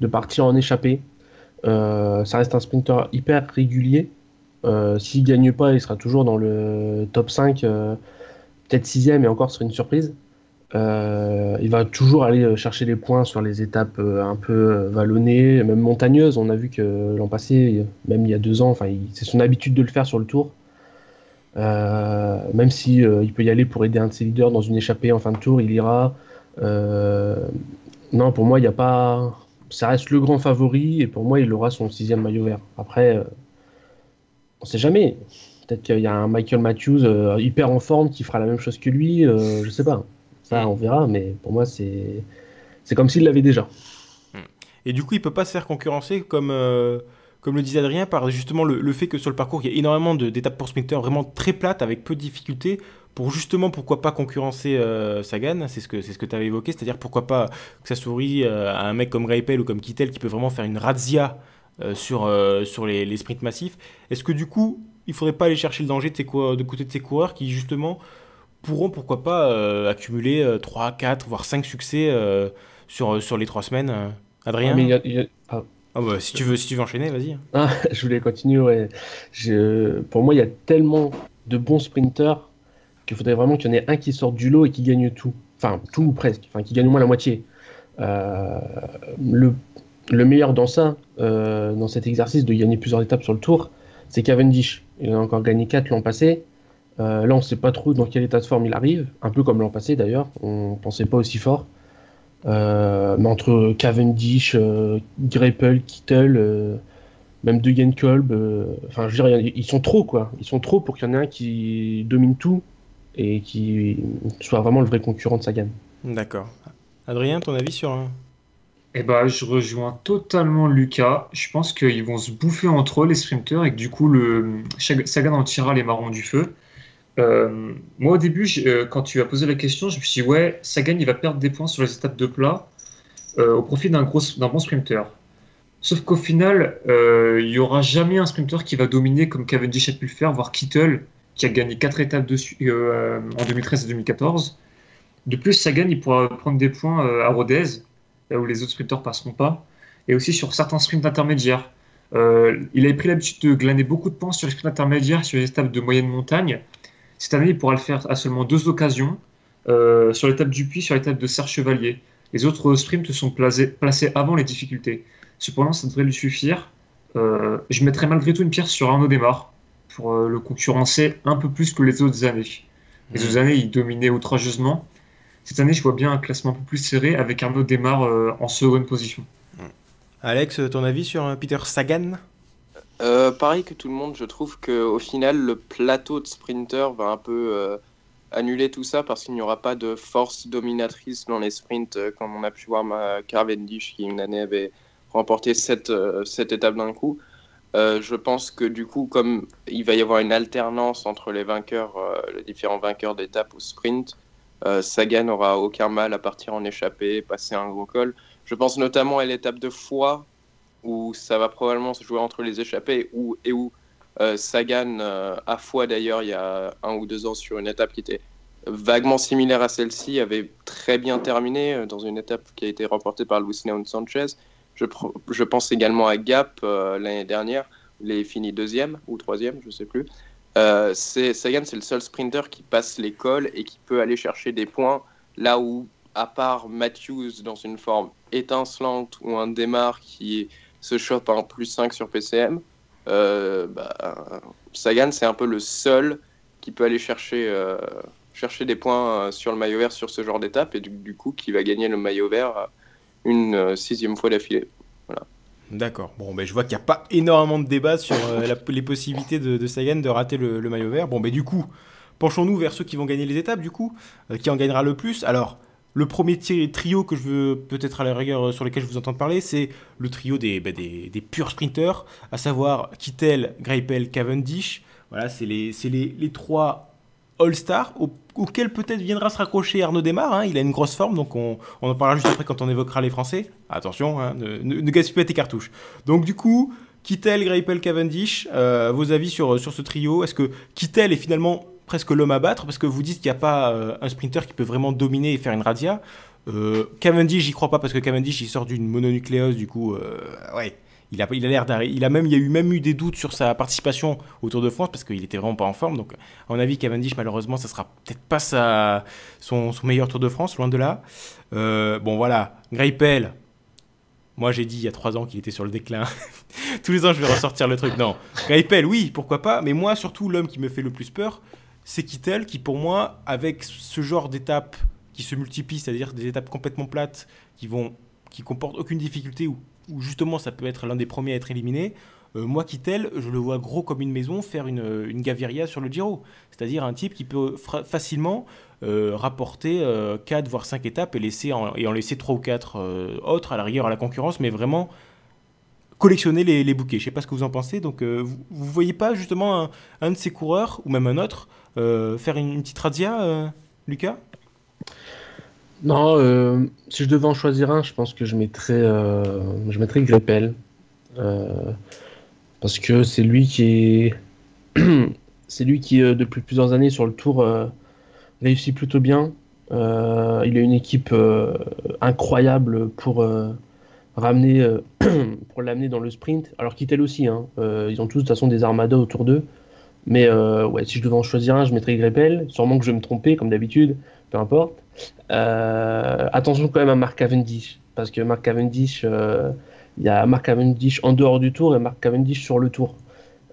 de partir en échappée. Euh, ça reste un sprinter hyper régulier. Euh, S'il gagne pas, il sera toujours dans le top 5, euh, peut-être 6 et encore, serait une surprise. Il va toujours aller chercher les points sur les étapes un peu vallonnées, même montagneuses. On a vu que l'an passé, même il y a deux ans, c'est son habitude de le faire sur le tour. Euh, même si euh, il peut y aller pour aider un de ses leaders dans une échappée en fin de tour, il ira. Euh, non, pour moi, il n'y a pas. Ça reste le grand favori et pour moi, il aura son sixième maillot vert. Après, on sait jamais. Peut-être qu'il y a un Michael Matthews hyper en forme qui fera la même chose que lui. euh, je sais pas. Ça, on verra. Mais pour moi, c'est c'est comme s'il l'avait déjà. Et du coup, il peut pas se faire concurrencer comme, comme le disait Adrien par justement le, fait que sur le parcours, il y a énormément d'étapes pour sprinter vraiment très plates avec peu de difficultés pour justement pourquoi pas concurrencer euh, Sagan, c'est ce que ce que tu avais évoqué, c'est-à-dire pourquoi pas que ça sourit euh, à un mec comme Greipel ou comme Kittel qui peut vraiment faire une razzia euh, sur, sur les, les sprints massifs. Est-ce que du coup, il faudrait pas aller chercher le danger de, côté de ces coureurs qui justement pourront pourquoi pas accumuler euh, 3, 4, voire 5 succès sur, sur les 3 semaines Adrien? Ah, Ah bah, si tu veux, enchaîner, vas-y. Ah, je voulais continuer. Pour moi, il y a tellement de bons sprinters qu'il faudrait vraiment qu'il y en ait un qui sorte du lot et qui gagne tout. Enfin, tout ou presque. Enfin, qui gagne au moins la moitié. Euh, le, le meilleur dans ça, euh, dans cet exercice de gagner plusieurs étapes sur le tour, c'est Cavendish. Il en a encore gagné 4 l'an passé. Euh, là, on ne sait pas trop dans quel état de forme il arrive. Un peu comme l'an passé d'ailleurs. On ne pensait pas aussi fort. Euh, mais entre Cavendish, euh, Greipel, Kittel, euh, même De Kolb, euh, enfin, je veux dire, ils sont trop, quoi. Ils sont trop pour qu'il y en ait un qui domine tout et qui soit vraiment le vrai concurrent de Sagan. D'accord. Adrien, ton avis sur un Eh ben, je rejoins totalement Lucas. Je pense qu'ils vont se bouffer entre eux, les sprinters, et que du coup, le Sagan en tirera les marrons du feu. Euh, moi, au début, euh, quand tu as posé la question, je me suis dit, ouais, Sagan, il va perdre des points sur les étapes de plat euh, au profit d'un bon sprinter. Sauf qu'au final, il n'y aura jamais un sprinter qui va dominer comme Cavendish a pu le faire, voire Kittel, qui a gagné 4 étapes en 2013 et 2014. De plus, Sagan, il pourra prendre des points à Rodez, là où les autres sprinters passeront pas, et aussi sur certains sprints intermédiaires. Il avait pris l'habitude de glaner beaucoup de points sur les sprints intermédiaires, sur les étapes de moyenne montagne. Cette année, il pourra le faire à seulement deux occasions, euh, sur l'étape du Puy, sur l'étape de Serre Chevalier. Les autres sprints sont placés, placés avant les difficultés. Cependant, ça devrait lui suffire. Euh, je mettrais malgré tout une pierre sur Arnaud Desmar pour euh, le concurrencer un peu plus que les autres années. Les autres années, il dominait outrageusement. Cette année, je vois bien un classement un peu plus serré avec Arnaud Desmar en seconde position. Alex, ton avis sur Peter Sagan? Euh, pareil que tout le monde, je trouve qu'au final, le plateau de sprinter va un peu euh, annuler tout ça parce qu'il n'y aura pas de force dominatrice dans les sprints, euh, comme on a pu voir ma Cavendish qui une année avait remporté cette, cette étape d'un coup. Je pense que du coup, comme il va y avoir une alternance entre les vainqueurs, les différents vainqueurs d'étapes au sprint, Sagan n'aura aucun mal à partir en échappée, passer un gros col. Je pense notamment à l'étape de Foix, où ça va probablement se jouer entre les échappés, où, et où euh, Sagan, euh, à Foix d'ailleurs, il y a un ou deux ans, sur une étape qui était vaguement similaire à celle-ci, avait très bien terminé euh, dans une étape qui a été remportée par Luis Leon Sanchez. Je, je pense également à Gap euh, l'année dernière, où il est fini deuxième ou troisième, je ne sais plus. Sagan, c'est le seul sprinter qui passe les cols et qui peut aller chercher des points là où, à part Matthews dans une forme étincelante ou un démarre qui se chope un plus 5 sur PCM, euh, bah, Sagan, c'est un peu le seul qui peut aller chercher, euh, chercher des points euh, sur le maillot vert sur ce genre d'étape et du, coup qui va gagner le maillot vert une sixième fois d'affilée. D'accord. Bon, ben, je vois qu'il n'y a pas énormément de débat sur les possibilités de, Sagan de rater le, maillot vert. Bon, ben, du coup, penchons-nous vers ceux qui vont gagner les étapes, du coup. Qui en gagnera le plus Alors, le premier trio que je veux peut-être à la rigueur euh, sur lequel je vous entends parler, c'est le trio des, des purs sprinters, à savoir Kittel, Greipel, Cavendish. Voilà, c'est les, trois All-Stars au- auxquels peut-être viendra se raccrocher Arnaud Desmar. hein. Il a une grosse forme, donc on, en parlera juste après quand on évoquera les Français. Attention, hein, ne, ne, ne gaspille pas tes cartouches. Donc du coup, Kittel, Greipel, Cavendish, euh, vos avis sur, sur ce trio? Est-ce que Kittel est finalement presque l'homme à battre Parce que vous dites qu'il n'y a pas euh, un sprinter qui peut vraiment dominer et faire une radia. Euh, Cavendish, j'y crois pas parce que Cavendish, il sort d'une mononucléose, du coup, euh, ouais. Il a, il a l'air. Il a même, il y a eu même eu des doutes sur sa participation au Tour de France parce qu'il était vraiment pas en forme. Donc, à mon avis, Cavendish, malheureusement, ça sera peut-être pas sa, son, son meilleur Tour de France, loin de là. Bon, voilà. Greipel, moi, j'ai dit il y a trois ans qu'il était sur le déclin. Tous les ans, je vais ressortir le truc. Non. Greipel, oui, pourquoi pas. Mais moi, surtout, l'homme qui me fait le plus peur, c'est Kittel, qui pour moi, avec ce genre d'étapes qui se multiplient, c'est-à-dire des étapes complètement plates, qui vont, qui comportent aucune difficulté, où justement ça peut être l'un des premiers à être éliminé. euh, moi, Kittel, je le vois gros comme une maison faire une, Gaviria sur le Giro. C'est-à-dire un type qui peut facilement euh, rapporter 4 voire 5 étapes et, laisser en, et en laisser 3 ou 4 autres à la rigueur à la concurrence, mais vraiment collectionner les, bouquets. Je sais pas ce que vous en pensez. Donc, euh, vous, vous voyez pas justement un, de ces coureurs ou même un autre euh, faire une, petite radia, euh, Lucas? Non, euh, si je devais en choisir un, je pense que je mettrais, euh, Greppel. Euh, parce que c'est lui qui euh, depuis plusieurs années sur le tour, euh, réussit plutôt bien. Euh, il a une équipe euh, incroyable pour euh, ramener, euh, pour l'amener dans le sprint. Alors Kittel aussi, hein. Euh, ils ont tous de toute façon des armadas autour d'eux. Mais euh, ouais, si je devais en choisir un, je mettrais Greppel. Sûrement que je vais me tromper, comme d'habitude, peu importe. Euh, attention quand même à Mark Cavendish, parce que Mark Cavendish, euh, il y a Mark Cavendish en dehors du tour et Mark Cavendish sur le tour.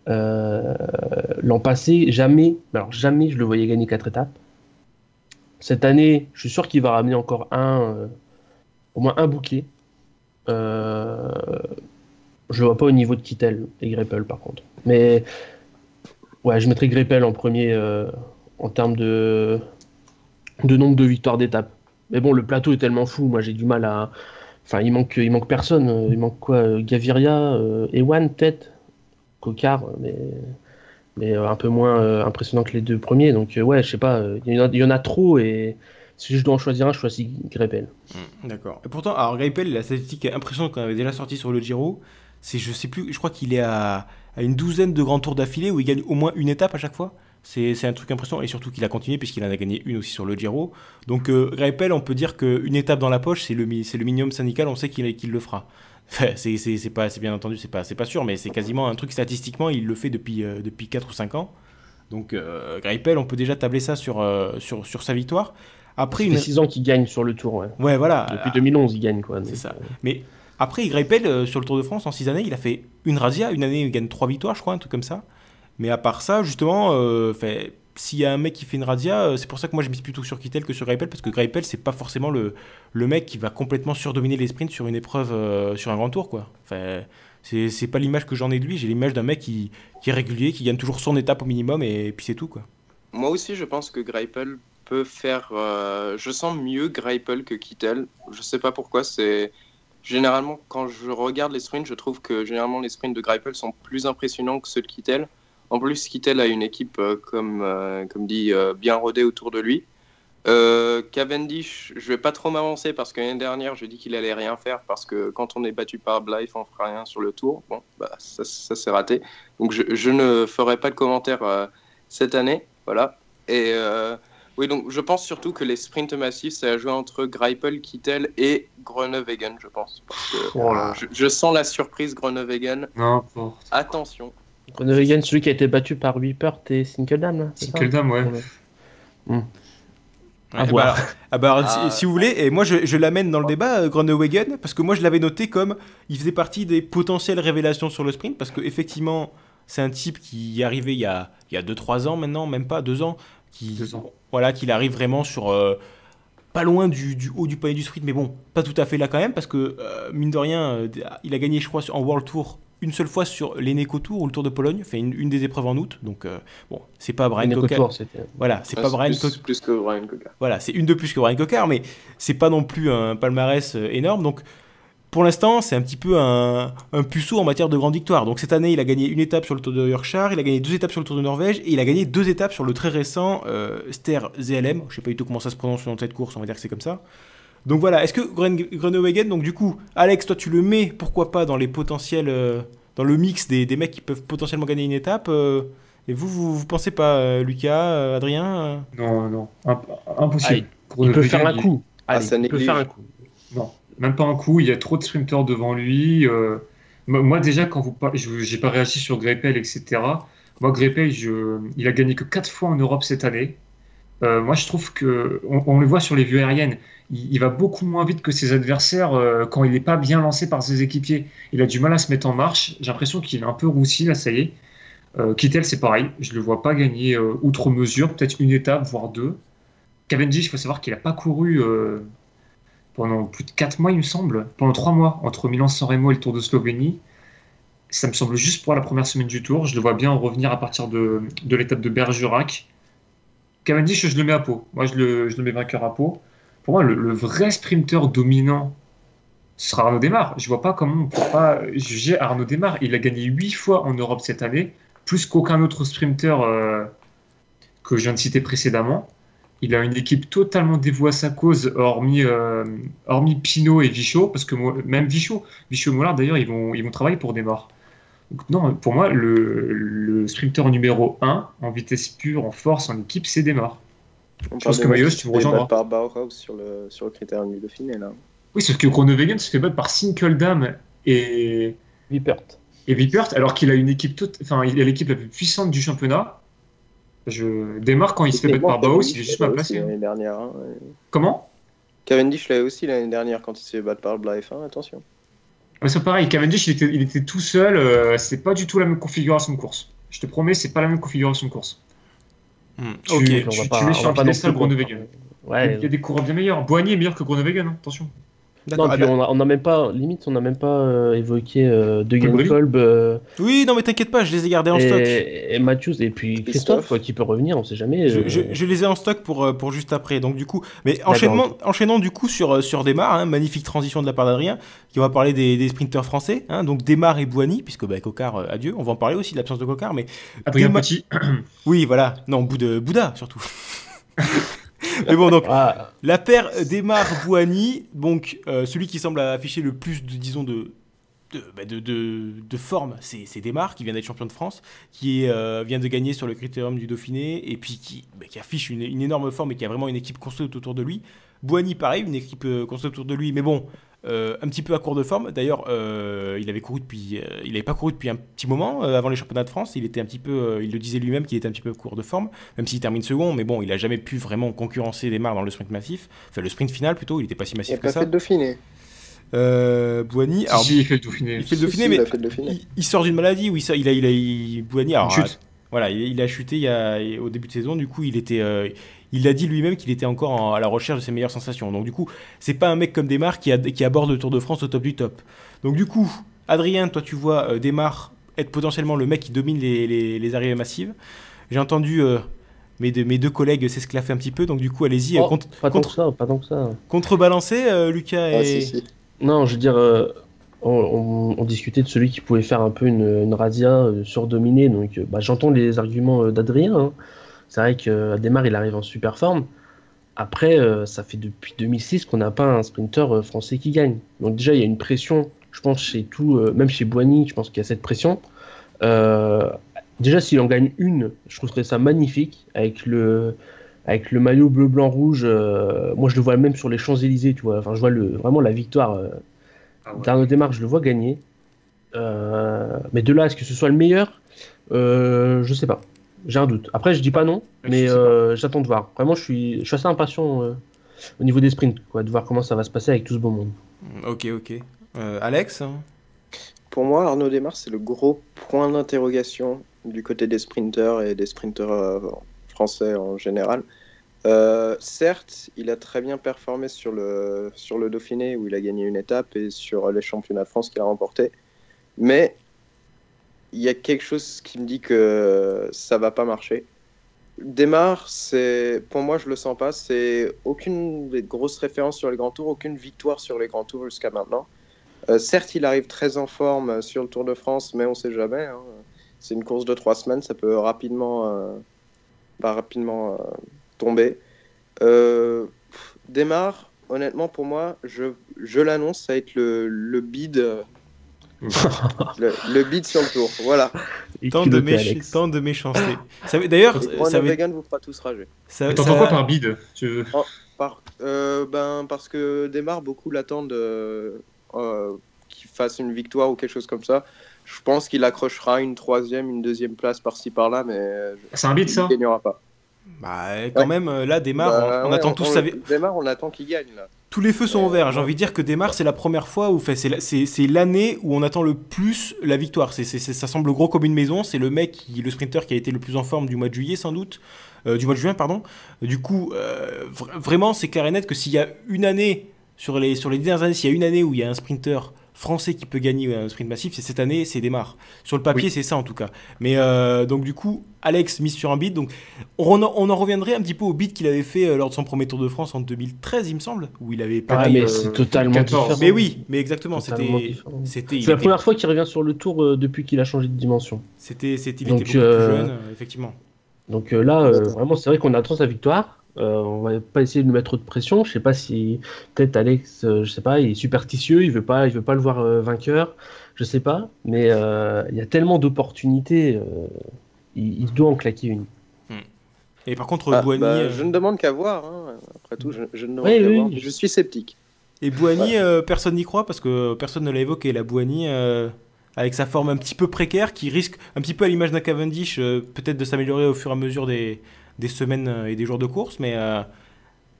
L'an passé, jamais, alors jamais je le voyais gagner quatre étapes. Cette année, je suis sûr qu'il va ramener encore un, au moins un bouquet. Je vois pas au niveau de Kittel et Greppel par contre. Mais ouais, je mettrais Greppel en premier, euh, en termes de, nombre de victoires d'étape. Mais bon, le plateau est tellement fou, moi j'ai du mal à. Enfin, il manque, il manque personne. Il manque quoi euh, Gaviria, euh, Ewan, peut-être? Cocard, mais, euh, un peu moins euh, impressionnant que les deux premiers. Donc, euh, ouais, je sais pas, euh, il y, en a- trop et si je dois en choisir un, je choisis Greppel. Hmm, D'accord. Et pourtant, alors Greipel, la statistique impressionnante qu'on avait déjà sortie sur le Giro, c'est, je sais plus, je crois qu'il est à, à une douzaine de grands tours d'affilée où il gagne au moins une étape à chaque fois. C'est, un truc impressionnant. Et surtout qu'il a continué puisqu'il en a gagné une aussi sur le Giro. Donc euh, Greipel, on peut dire qu'une étape dans la poche, c'est le, le minimum syndical, on sait qu'il, qu'il le fera. Enfin, c'est, pas, bien entendu, c'est pas, pas sûr, mais c'est quasiment un truc statistiquement, il le fait depuis, euh, depuis 4 ou 5 ans. Donc euh, Greipel, on peut déjà tabler ça sur, euh, sur, sur sa victoire. Après, une... fait 6 ans qu'il gagne sur le tour, ouais. ouais, voilà. Depuis 2011, il gagne, quoi. C'est ça. euh, Mais après, Greipel, euh, sur le Tour de France, en 6 années, il a fait une razzia. Une année, il gagne 3 victoires, je crois, un truc comme ça. Mais à part ça, justement, euh, s'il y a un mec qui fait une razzia, euh, c'est pour ça que moi je mise plutôt sur Kittel que sur Greipel, parce que Greipel, c'est pas forcément le, mec qui va complètement surdominer les sprints sur une épreuve, euh, sur un grand tour, quoi. Enfin, c'est pas l'image que j'en ai de lui. J'ai l'image d'un mec qui, est régulier, qui gagne toujours son étape au minimum, et, puis c'est tout, quoi. Moi aussi, je pense que Greipel peut faire. je sens mieux Greipel que Kittel. Je sais pas pourquoi. C'est généralement quand je regarde les sprints, je trouve que généralement les sprints de Greipel sont plus impressionnants que ceux de Kittel. En plus, Kittel a une équipe euh, comme euh, comme dit euh, bien rodée autour de lui. Cavendish, je vais pas trop m'avancer parce que l'année dernière, j'ai dit qu'il allait rien faire parce que quand on est battu par Blythe, on fera rien sur le tour. Bon, bah ça, ça c'est raté. Donc je, je ne ferai pas de commentaire cette année, voilà. Et oui, donc je pense surtout que les sprints massifs, ça a joué entre Greipel, Kittel et Groenewegen, je pense. Parce que Oh là. je, je sens la surprise Groenewegen. N'importe. Attention. Groenewegen, celui qui a été battu par Wiepert et Sinkeldam, Sinkeldam, ouais. Voir. bah, ah bah, alors, Ah. si, si vous voulez, et moi je, je l'amène dans le débat, euh, Groenewegen, parce que moi je l'avais noté comme il faisait partie des potentielles révélations sur le sprint, parce qu'effectivement, c'est un type qui est arrivé il y a 2-3 il y a deux, trois ans maintenant, même pas 2 ans, qui, voilà, qu'il arrive vraiment sur. euh, pas loin du, du haut du panier du sprint, mais bon, pas tout à fait là quand même, parce que euh, mine de rien, euh, il a gagné, je crois, en World Tour une seule fois sur l'Eneco Tour ou le Tour de Pologne, fait une, une des épreuves en août, donc euh, bon, c'est pas Brian c'était. Voilà, c'est Ah, pas Brian plus, que Brian Coca. Voilà, c'est une de plus que Brian Cocard, mais c'est pas non plus un palmarès énorme. Donc, pour l'instant, c'est un petit peu un, un puceau en matière de grandes victoires. Donc, cette année, il a gagné une étape sur le Tour de Yorkshire, il a gagné deux étapes sur le Tour de Norvège, et il a gagné deux étapes sur le très récent euh, Ster ZLM. Je sais pas du tout comment ça se prononce dans cette course, on va dire que c'est comme ça. Donc voilà, est-ce que Groenewegen, donc du coup, Alex, toi tu le mets, pourquoi pas, dans les potentiels, euh, dans le mix des, des mecs qui peuvent potentiellement gagner une étape euh, Et vous, vous, vous pensez pas, euh, Lucas, euh, Adrien euh? Non, non. Imp- impossible. Allez, Il peut faire un coup. Ah, Allez, il peut faire un coup. Non, même pas un coup. Il y a trop de sprinteurs devant lui. euh, Moi, déjà, quand vous parlez, j'ai pas réagi sur Greipel, etc. Moi, Greipel, il a gagné que 4 fois en Europe cette année. Euh, moi, je trouve que on, le voit sur les vues aériennes. Il, va beaucoup moins vite que ses adversaires euh, quand il n'est pas bien lancé par ses équipiers. Il a du mal à se mettre en marche. J'ai l'impression qu'il est un peu roussi là. Ça y est. Kittel, c'est pareil. Je le vois pas gagner outre mesure, peut-être une étape, voire deux. Cavendish, il faut savoir qu'il n'a pas couru pendant plus de 4 mois, il me semble, pendant 3 mois, entre Milan-San Remo et le Tour de Slovénie. Ça me semble juste pour la première semaine du Tour. Je le vois bien revenir à partir de, de l'étape de Bergerac. Cavendish, je le mets à peau. Moi, je le, je mets vainqueur à peau. Pour moi, le, vrai sprinter dominant sera Arnaud Desmar. Je vois pas comment on peut pas juger Arnaud Desmar. Il a gagné 8 fois en Europe cette année, plus qu'aucun autre sprinter euh, que je viens de citer précédemment. Il a une équipe totalement dévouée à sa cause, hormis, euh, hormis Pinot et Vichot, parce que moi- même Vichot, Vichot et Mollard d'ailleurs, ils vont, ils vont travailler pour. Donc non, pour moi, le, le sprinter numéro 1 en vitesse pure, en force, en équipe, c'est Desmar. On Je pense que Maillot, tu me se fait rejoindras. battre par Bauhaus sur le, sur le critère du Dauphiné, là. Oui, sauf que Groenewegen se fait battre par Sinkeldam et, Wiepert. et Vipert, alors qu'il a une équipe toute, enfin, il a l'équipe la plus puissante du championnat. Je démarre quand il se fait battre par Bauhaus, il est juste mal placé. hein. Dernière. hein. Comment? Cavendish l'avait aussi l'année dernière quand il s'est fait battre par Blythe, hein, attention. Mais C'est pareil, Cavendish, il était, il était tout seul, euh, c'est pas du tout la même configuration de course. Je te promets, c'est pas la même configuration de course. Hmm, Tu- Ok. tu- tu mets sur un piédestal Groenewegen. Ouais, Il y a des coureurs bien meilleurs. Boigny est meilleur que Groenewegen, hein, attention. Non, Ah puis bah- on a- on même pas, limite, on n'a même pas euh, évoqué euh, De Colbry Kolb euh, Oui, non, mais t'inquiète pas, je les ai gardés en stock. et, Matthews et puis Christophe, Christophe. quoi, qui peut revenir, on sait jamais. Je, euh, je- je les ai en stock pour, euh, pour juste après. Donc du coup, mais enchaînement, enchaînant du coup sur, sur Desmar, hein, magnifique transition de la part d'Adrien, qui va parler des, des sprinteurs français. Hein, donc Desmar et Boigny, puisque bah, Cocard, euh, adieu. On va en parler aussi de l'absence de Cocard, mais Adrien Déma- Petit. oui, voilà. Non, bout de Bouddha surtout. mais bon, donc Ah, la paire Desmar Boigny, donc euh, celui qui semble afficher le plus de, disons de de, bah, de, forme, c'est Desmar qui vient d'être champion de France, qui euh, vient de gagner sur le critérium du Dauphiné et puis qui, bah, qui affiche une, une énorme forme et qui a vraiment une équipe construite autour de lui. Boigny, pareil, une équipe euh, construite autour de lui, mais bon, euh, un petit peu à court de forme. D'ailleurs, euh, il avait couru depuis, euh, il n'avait pas couru depuis un petit moment euh, avant les championnats de France. Il était un petit peu, euh, il le disait lui-même qu'il était un petit peu à court de forme, même s'il termine second. Mais bon, il a jamais pu vraiment concurrencer Desmar dans le sprint massif, enfin le sprint final plutôt. Il n'était pas si Il massif a que pas ça. fait de Dauphiné. Euh, Boigny, Si, alors, si, il fait le Dauphiné. il fait le Dauphiné, si, mais il Dauphiné. il, il sort d'une maladie où il, sort- il a, il a, il- alors, chute. voilà, il, il a chuté il y a, au début de saison. Du coup, il était, euh, il a dit lui-même qu'il était encore en- à la recherche de ses meilleures sensations. Donc, du coup, c'est pas un mec comme Desmar qui, aborde le Tour de France au top du top. Donc, du coup, Adrien, toi, tu vois euh, Desmar être potentiellement le mec qui domine les, les- les arrivées massives. J'ai entendu euh, mes, deux, mes deux collègues s'esclaffer un petit peu. Donc, du coup, allez-y, euh, oh, contre- pas tant que contre- ça, pas tant que ça. contrebalancer, euh, Lucas Ah, et. si, si. Non, je veux dire, euh, on, on- on discutait de celui qui pouvait faire un peu une, une razzia euh, surdominée. Donc, euh, bah, j'entends les arguments euh, d'Adrien. hein. C'est vrai qu'à démarre, il arrive en super forme. Après, euh, ça fait depuis 2006 qu'on n'a pas un sprinter euh, français qui gagne. Donc déjà, il y a une pression, je pense, chez tout, euh, même chez Boigny, je pense qu'il y a cette pression. Euh, déjà, s'il en gagne une, je trouverais ça magnifique avec le, avec le maillot bleu, blanc, rouge. moi, je le vois même sur les Champs-Élysées, tu vois. Enfin, je vois le, vraiment la victoire. Ah ouais. D'Arnaud Desmarques, je le vois gagner. Mais de là à ce que ce soit le meilleur, je sais pas. J'ai un doute. Après, je dis pas non, mais euh, j'attends de voir. Vraiment, je suis, je suis assez impatient euh, au niveau des sprints, quoi, de voir comment ça va se passer avec tout ce beau monde. Ok, ok. Euh, Alex Pour moi, Arnaud Desmar, c'est le gros point d'interrogation du côté des sprinteurs et des sprinteurs euh, français en général. Euh, certes, il a très bien performé sur le, sur le Dauphiné où il a gagné une étape et sur les championnats de France qu'il a remporté. Mais il y a quelque chose qui me dit que ça va pas marcher. Desmar, c'est pour moi, je le sens pas. C'est aucune des grosses références sur les grands tours, aucune victoire sur les grands tours jusqu'à maintenant. Euh, certes, il arrive très en forme euh, sur le Tour de France, mais on sait jamais. hein. C'est une course de trois semaines, ça peut rapidement, euh, bah, rapidement tomber. Démarre, honnêtement, pour moi, je, je l'annonce, ça va être le, le bid, le, le bid sur le Tour. Voilà. Tant de, méch- Alex. tant de méchanceté. D'ailleurs, ça va- Reagan vous fera tous rager. ça- T'entends ça- quoi par bide Tu- Par, euh, ben, parce que Démarre, beaucoup l'attendent euh, euh, qu'il fasse une victoire ou quelque chose comme ça. Je pense qu'il accrochera une troisième, une deuxième place par-ci par-là, mais C'est un bide ça? il ne gagnera pas. Bah, quand Ouais. même, là, Desmar, Bah, on, on ouais, attend tous sa vi- Démarre, on attend qu'il gagne là. Tous les feux sont Euh, au vert. J'ai envie de dire que Desmar, c'est la première fois où fait, c'est la- c'est c'est l'année où on attend le plus la victoire. C'est c'est- c'est- ça semble gros comme une maison. C'est le mec, qui, le sprinter qui a été le plus en forme du mois de juillet, sans doute. Euh, du mois de juin, pardon. Du coup, euh, vra- vraiment, c'est clair et net que s'il y a une année, sur les, sur les dernières années, s'il y a une année où il y a un sprinter français qui peut gagner un sprint massif, c'est cette année, c'est Desmar. Sur le papier, Oui. c'est ça en tout cas. Mais euh, donc, du coup, Alex mise sur un beat. Donc, on en, on en reviendrait un petit peu au beat qu'il avait fait euh, lors de son premier Tour de France en 2013, il me semble, où il avait Ah, pareil. mais euh, c'est totalement 14. différent. mais oui, mais exactement, c'était, c'était, C'est la était- première fois qu'il revient sur le tour euh, depuis qu'il a changé de dimension. c'était, c'était, il Donc, était beaucoup euh, plus jeune, euh, effectivement. Donc euh, là, euh, vraiment, c'est vrai qu'on attend sa victoire. Euh, on va pas essayer de lui mettre trop de pression. Je sais pas si peut-être Alex, euh, je sais pas, il est superstitieux, il veut pas, il veut pas le voir euh, vainqueur. Je sais pas, mais euh, il y a tellement d'opportunités. euh, il, il doit en claquer une. Et par contre, Ah, Boigny, bah, je ne demande qu'à voir. hein. Après tout, je, je ne demande Oui, qu'à oui. voir. Je suis sceptique. et Boigny, euh, personne n'y croit parce que personne ne l'a évoqué. La Boigny, euh, avec sa forme un petit peu précaire, qui risque un petit peu à l'image d'un Cavendish, euh, peut-être de s'améliorer au fur et à mesure des, des semaines euh, et des jours de course, mais euh,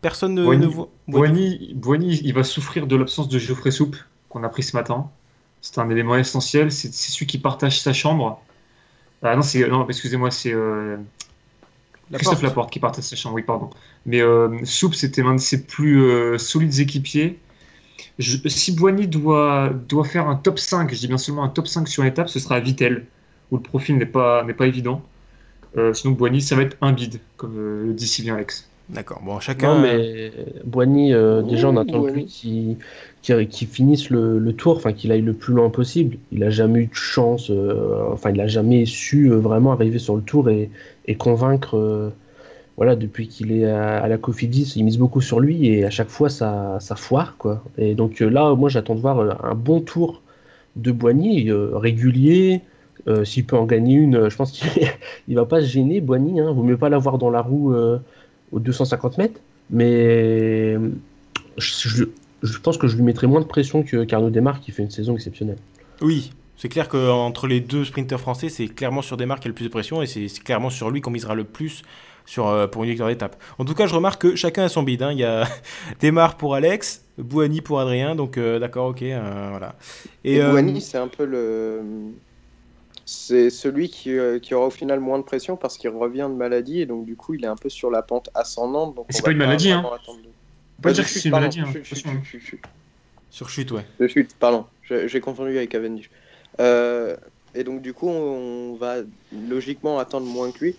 personne ne, Boigny- ne voit. Boigny- il va souffrir de l'absence de Geoffrey Soupe qu'on a pris ce matin. C'est un élément essentiel. C'est celui qui partage sa chambre. Ah non, c'est non, excusez-moi, c'est euh, Christophe porte. Laporte qui partage sa chambre. Oui, pardon. Mais euh, Soupe, c'était l'un de ses plus euh, solides équipiers. Je- si Boigny doit, doit faire un top 5, je dis bien seulement un top 5 sur une étape, ce sera à Vittel, où le profil n'est pas, n'est pas évident. Euh, sinon, Boigny, ça va être un bide, comme euh, le dit si bien Alex. D'accord. Bon, chacun. Non, mais Boigny, euh, déjà, on attend de lui Boigny. qu'il finisse le, le tour, enfin qu'il aille le plus loin possible. Il a jamais eu de chance, euh, enfin, il a jamais su euh, vraiment arriver sur le tour et, et convaincre. euh, voilà, depuis qu'il est à, à la Cofidis, il mise beaucoup sur lui et à chaque fois ça, ça foire, quoi. Et donc euh, là, moi, j'attends de voir un bon tour de Boigny, euh, régulier. Euh, S'il peut en gagner une, euh, je pense qu'il il va pas se gêner, Boigny. Hein. Vaut mieux pas l'avoir dans la roue euh, aux 250 mètres. Mais je, je- je pense que je lui mettrai moins de pression que qu'Arnaud Desmarques qui fait une saison exceptionnelle. Oui, c'est clair qu'entre les deux sprinteurs français, c'est clairement sur Desmarques qu'il y a le plus de pression et c'est clairement sur lui qu'on misera le plus sur, euh, pour une victoire d'étape. En tout cas, je remarque que chacun a son bide. hein. Il y a Desmarques pour Alex, Bouhani pour Adrien, donc euh, d'accord, ok, euh, voilà. Et, euh, Bouhanni, c'est un peu le. C'est celui qui, euh, qui aura au final moins de pression parce qu'il revient de maladie et donc du coup il est un peu sur la pente ascendante. donc c'est on pas une maladie, hein. de- Faut pas dire de que chute, c'est une maladie. hein, chute, chute, attention. chute, chute, sur chute, ouais. De chute, pardon. J'ai confondu avec Cavendish. Euh, et donc, du coup, on va logiquement attendre moins que lui,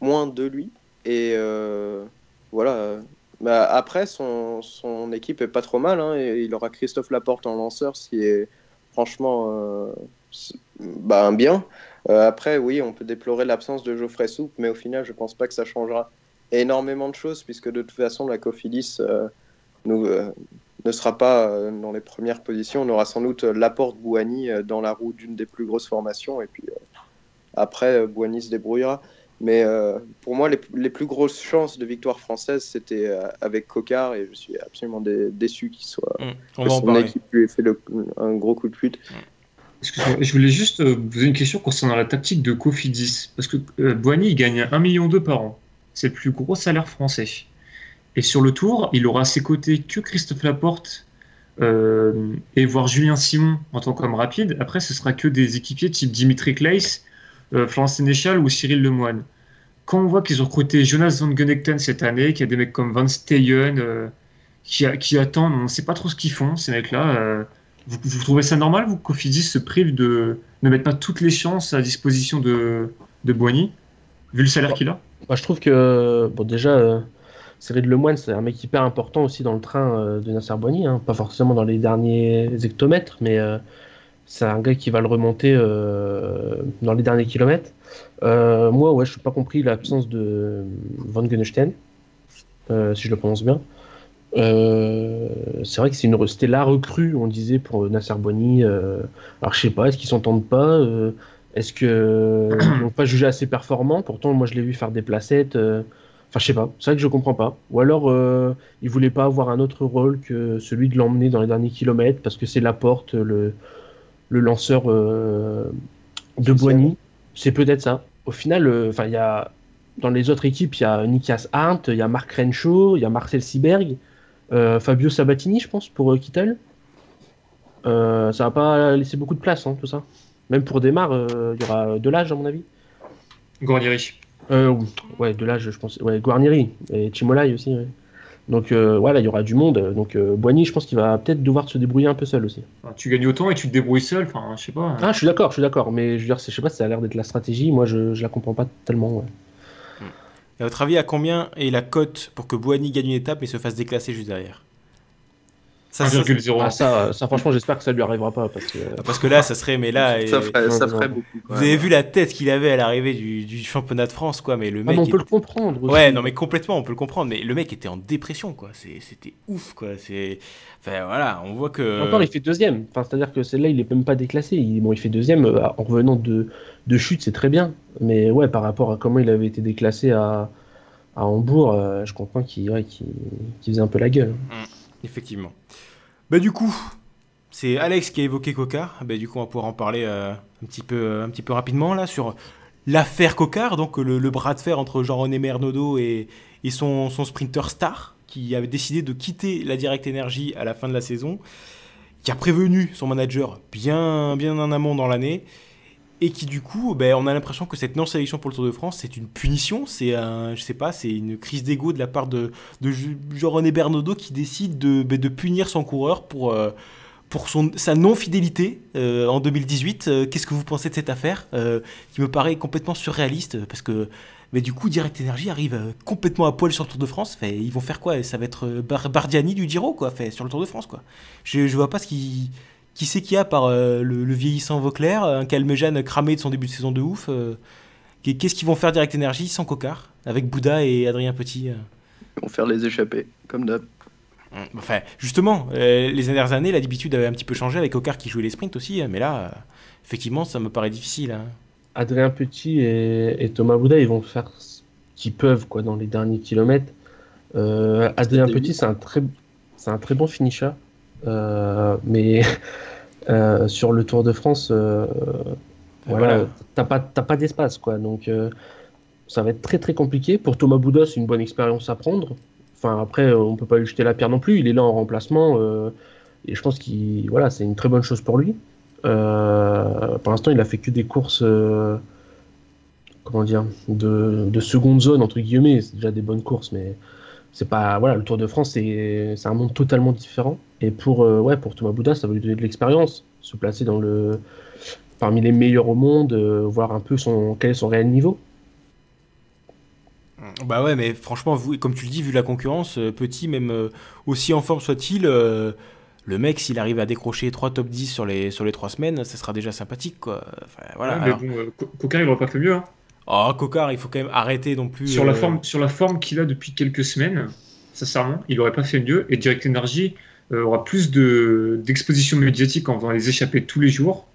moins de lui. Et euh, voilà. Bah, après, son, son équipe est pas trop mal. hein, et il aura Christophe Laporte en lanceur, ce qui est franchement euh, bah, un bien. Euh, après, oui, on peut déplorer l'absence de Geoffrey Soupe, mais au final, je pense pas que ça changera énormément de choses, puisque de toute façon, la Cofidis euh, nous, euh, ne sera pas euh, dans les premières positions. On aura sans doute Laporte Bouhani euh, dans la roue d'une des plus grosses formations. Et puis après, Bouhani se débrouillera. Mais pour moi, les, les plus grosses chances de victoire française, c'était avec Cocard. Et je suis absolument dé- déçu qu'il soit. Hum, on que va en son équipe lui ait fait le- un gros coup de pute. Excuse-moi, je voulais juste euh, vous poser une question concernant la tactique de Cofidis. Parce que euh, Boigny, il gagne 1,2 million par an. C'est le plus gros salaire français. Et sur le tour, il aura à ses côtés que Christophe Laporte euh, et voir Julien Simon en tant qu'homme rapide. Après, ce sera que des équipiers type Dimitri Kleiss, euh, Florence Sénéchal ou Cyril Lemoine. Quand on voit qu'ils ont recruté Jonas Van Gunekten cette année, qu'il y a des mecs comme Van Steyen euh, qui, qui attendent, on ne sait pas trop ce qu'ils font, ces mecs-là. Euh, vous, vous trouvez ça normal, vous, que Cofidis se prive de ne mettre pas toutes les chances à disposition de, de Boigny, vu le salaire qu'il a? Moi, je trouve que, bon, déjà, euh, Cyril Lemoine, c'est un mec hyper important aussi dans le train euh, de Nasser Boigny, hein. pas forcément dans les derniers hectomètres, mais euh, c'est un gars qui va le remonter euh, dans les derniers kilomètres. Euh, moi, ouais, je n'ai pas compris l'absence de Van Gunestein, euh, si je le prononce bien. Euh, c'est vrai que c'est une, c'était la recrue, on disait, pour Nasser Boigny. euh, alors, je sais pas, est-ce qu'ils s'entendent pas euh, Est-ce que ils n'ont pas jugé assez performant Pourtant, moi, je l'ai vu faire des placettes. euh, Enfin, je sais pas. C'est vrai que je comprends pas. Ou alors, euh, il voulait pas avoir un autre rôle que celui de l'emmener dans les derniers kilomètres parce que c'est la porte, le, le lanceur de. Boigny. C'est peut-être ça. Au final, enfin, il y a dans les autres équipes, il y a Nikias Arndt, il y a Marc Renshaw, il y a Marcel Siberg, Fabio Sabatini, je pense, pour euh, Kittel. Euh, ça va pas laisser beaucoup de place, hein, tout ça. Même pour euh, il y aura de l'âge, à mon avis. Guarnieri. Euh, ouais, de l'âge, je pense. Ouais, Guarnieri et Chimolai aussi. ouais. Donc euh, voilà, il y aura du monde. Donc euh, Boigny, je pense qu'il va peut-être devoir se débrouiller un peu seul aussi. Enfin, tu gagnes autant et tu te débrouilles seul, enfin, je sais pas. Ah, je suis d'accord, je suis d'accord. Mais je veux dire, je sais pas, ça a l'air d'être la stratégie. Moi, je, je la comprends pas tellement. ouais. Et à votre avis, à combien est la cote pour que Bouhani gagne une étape et se fasse déclasser juste derrière? Ça, ça- 1,01. Ah, ça, ça, franchement, j'espère que ça lui arrivera pas parce que. Parce que là, ça serait, mais là, Ça et- ferait, non, ça non, ferait non. beaucoup. quand vous avez vu la tête qu'il avait à l'arrivée du, du championnat de France, quoi. Mais le Ah, mec, mais on peut était- le comprendre. Aussi. ouais, non, mais complètement, on peut le comprendre. Mais le mec était en dépression, quoi. C'était ouf, quoi. C'est, enfin, voilà, on voit que. Encore, il fait deuxième. Enfin, c'est-à-dire que celle-là, il est même pas déclassé. Il, bon, il fait deuxième euh, en revenant de, de chute, c'est très bien. Mais ouais, par rapport à comment il avait été déclassé à, à Hambourg, euh, je comprends qu'il ouais, faisait un peu la gueule. Effectivement. Bah du coup, c'est Alex qui a évoqué Cocard. Bah du coup, on va pouvoir en parler euh, un, petit peu, euh, un petit peu rapidement là sur l'affaire Cocard, donc le, bras de fer entre Jean-René Mernodo et, et son, son sprinter star, qui avait décidé de quitter la Direct Energy à la fin de la saison, qui a prévenu son manager bien, bien en amont dans l'année. Et qui du coup, ben, on a l'impression que cette non-sélection pour le Tour de France, c'est une punition, c'est un, je sais pas, c'est une crise d'ego de la part de, de Jean-René Bernaudot qui décide de, ben, de punir son coureur pour, euh, pour son, sa non-fidélité euh, en 2018. Euh, Qu'est-ce que vous pensez de cette affaire qui me paraît complètement surréaliste parce que mais du coup, Direct Energy arrive complètement à poil sur le Tour de France. Ils vont faire quoi? Ça va être Bar- Bardiani du Giro, quoi, sur le Tour de France, quoi. Je, je vois pas ce qui, qui c'est qu'il y a par euh, le, le vieillissant Vauclair, un Calmejane cramé de son début de saison de ouf. euh, qu'est- Qu'est-ce qu'ils vont faire Direct Energy sans Cocard, avec Bouddha et Adrien Petit euh. Ils vont faire les échappées, comme d'hab. Enfin, justement, euh, les dernières années, l'habitude avait un petit peu changé avec Cocard qui jouait les sprints aussi, hein, mais là, euh, effectivement, ça me paraît difficile. hein. Adrien Petit et, et Thomas Bouda, ils vont faire ce qu'ils peuvent quoi, dans les derniers kilomètres. Euh, Adrien. Petit, c'est un très, c'est un très bon finisher. Euh, mais euh, sur le Tour de France, euh, voilà, voilà. t'as pas, d'espace. quoi. Donc ça va être très très compliqué. Pour Thomas Bouda, c'est une bonne expérience à prendre. Enfin, après, on peut pas lui jeter la pierre non plus. Il est là en remplacement. euh, et je pense qu'il voilà, c'est une très bonne chose pour lui. Euh, pour l'instant, il a fait que des courses, euh, comment dire, de, de seconde zone entre guillemets. C'est déjà des bonnes courses, mais c'est pas voilà. Le Tour de France, c'est c'est un monde totalement différent. Et pour euh, ouais, pour Thomas Bouda, ça va lui donner de l'expérience, se placer dans le parmi les meilleurs au monde, euh, voir un peu son quel est son réel niveau. Bah ouais, mais franchement, vous, comme tu le dis, vu la concurrence, euh, petit, même euh, aussi en forme soit-il, euh, le mec, s'il arrive à décrocher 3 top 10 sur les, sur les 3 semaines, ça sera déjà sympathique, quoi. Enfin, voilà. Ouais, mais alors- bon, euh, il aurait pas fait mieux. hein. Oh, Cocard, il faut quand même arrêter non plus. Sur, la euh, forme, sur la forme qu'il a depuis quelques semaines, sincèrement, il aurait pas fait mieux. Et Direct Energy euh, aura plus de- d'exposition médiatique en faisant les échapper tous les jours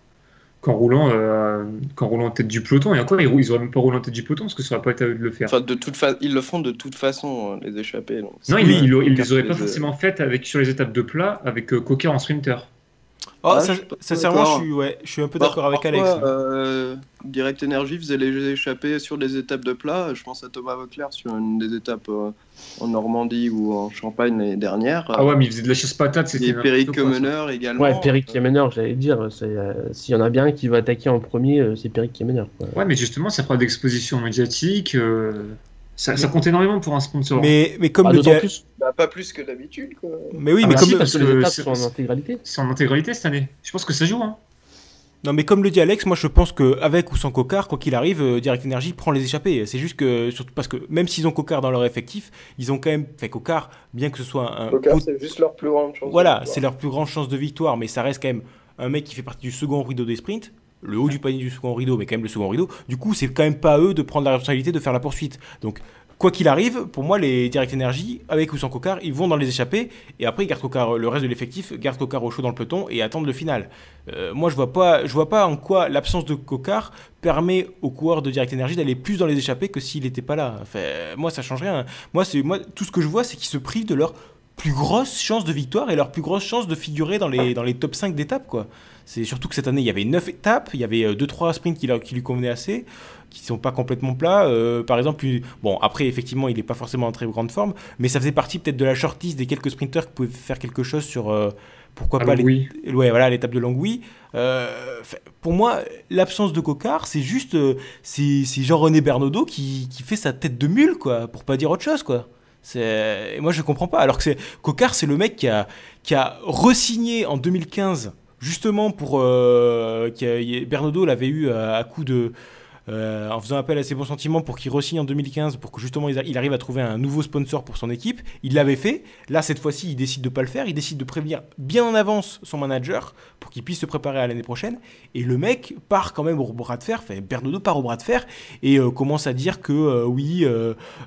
qu'en roulant, euh, qu'en roulant en tête du peloton. Et encore, ils, rou- ils auraient même pas roulé en tête du peloton parce que ça aurait pas été à eux de le faire. Enfin, de toute fa... ils le font de toute façon, euh, les échappées. donc non, ils, ils les auraient pas forcément faites avec, sur les étapes de plat avec euh, Coquard en sprinter. Oh, Ah, ça- je sincèrement, je suis, ouais, je suis un peu d'accord avec Alex. euh, Direct Energy faisait les échappées sur des étapes de plat. Je pense à Thomas Vauclair sur une des étapes euh, en Normandie ou en Champagne l'année dernière. Ah ouais, mais il faisait de la chasse patate, c'était ça. meneur également. Ouais, est meneur, j'allais dire. euh, S'il y en a bien un qui va attaquer en premier, euh, c'est meneur. quoi. Ouais, mais justement, ça fera d'exposition médiatique. euh, ça, ça compte énormément pour un sponsor. Mais, mais comme Ah, le dit- plus, Bah, pas plus que d'habitude. quoi. Mais oui, Ah mais bah comme si, le- parce que les étapes c'est- sont en intégralité. C'est en intégralité cette année. Je pense que ça joue. Hein. Non, mais comme le dit Alex, moi je pense que avec ou sans Cocard, quoi qu'il arrive, euh, Direct Energy prend les échappées. C'est juste que, surtout parce que même s'ils ont Cocard dans leur effectif, ils ont quand même fait Cocard, bien que ce soit un. Cocard, c'est juste leur plus grande chance. Voilà, c'est leur plus grande chance de victoire, mais ça reste quand même un mec qui fait partie du second rideau des sprints, le haut du panier du second rideau, mais quand même le second rideau. Du coup, c'est quand même pas à eux de prendre la responsabilité de faire la poursuite. Donc, quoi qu'il arrive, pour moi, les Direct Energy, avec ou sans Cocard, ils vont dans les échappées, et après, Cocard, le reste de l'effectif garde Cocard au chaud dans le peloton et attendent le final. Euh, moi, je vois pas, je vois pas en quoi l'absence de Cocard permet aux coureurs de Direct Energy d'aller plus dans les échappées que s'il n'était pas là. Enfin, moi, ça change rien. Moi, c'est moi tout ce que je vois, c'est qu'ils se privent de leur plus grosse chance de victoire et leur plus grosse chance de figurer dans les, dans les top 5 d'étapes. C'est surtout que cette année, il y avait 9 étapes, il y avait 2-3 sprints qui, leur- qui lui convenaient assez, qui sont pas complètement plats. Euh, par exemple, bon, après, effectivement, il n'est pas forcément en très grande forme, mais ça faisait partie peut-être de la shortlist des quelques sprinteurs qui pouvaient faire quelque chose sur, euh, pourquoi pas, les, oui. Ouais, voilà, l'étape de Longwy. Euh, pour moi, l'absence de Cocard, c'est juste. euh, c'est Jean-René Bernaudot qui, qui fait sa tête de mule, quoi, pour pas dire autre chose, quoi. Et moi, je comprends pas. Alors que c'est Cocard, c'est le mec qui a, qui a re-signé en 2015, justement pour. Euh, qui a- y- Bernaudot l'avait eu à, à coup de. Euh, en faisant appel à ses bons sentiments pour qu'il re-signe en 2015, pour que justement il, arrive à trouver un nouveau sponsor pour son équipe. Il l'avait fait. Là, cette fois-ci, il décide de pas le faire. Il décide de prévenir bien en avance son manager pour qu'il puisse se préparer à l'année prochaine. Et le mec part quand même au bras de fer. Enfin, Bernaudot part au bras de fer et euh, commence à dire que euh, oui,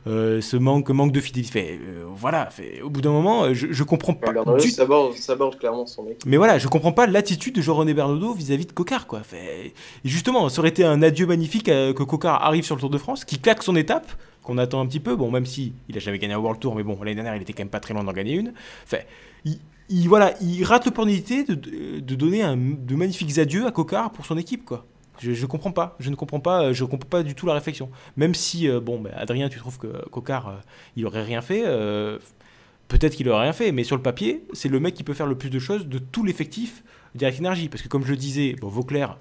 ce manque, manque de fidélité. Fait, voilà. Fait, au bout d'un moment, je, je comprends pas. Bernaudot du- saborde, saborde clairement son équipe. mais voilà, je comprends pas l'attitude de Jean-René Bernaudot vis-à-vis de Cocard, quoi. Fait- justement, ça aurait été un adieu magnifique que Cocard arrive sur le Tour de France, qui claque son étape, qu'on attend un petit peu, bon, même si il a jamais gagné un World Tour, mais bon, l'année dernière, il était quand même pas très loin d'en gagner une. Fait, il, il- voilà, il rate l'opportunité de, de, donner de magnifiques adieux à Cocard pour son équipe, quoi. Je, je comprends pas, je ne comprends pas, euh, je comprends pas du tout la réflexion. Même si, euh, bon, bah, Adrien, tu trouves que Cocard, euh, il aurait rien fait, euh, peut-être qu'il aurait rien fait, mais sur le papier, c'est le mec qui peut faire le plus de choses de tout l'effectif Direct Energy. Parce que comme je le disais, bon, Vauclair, euh,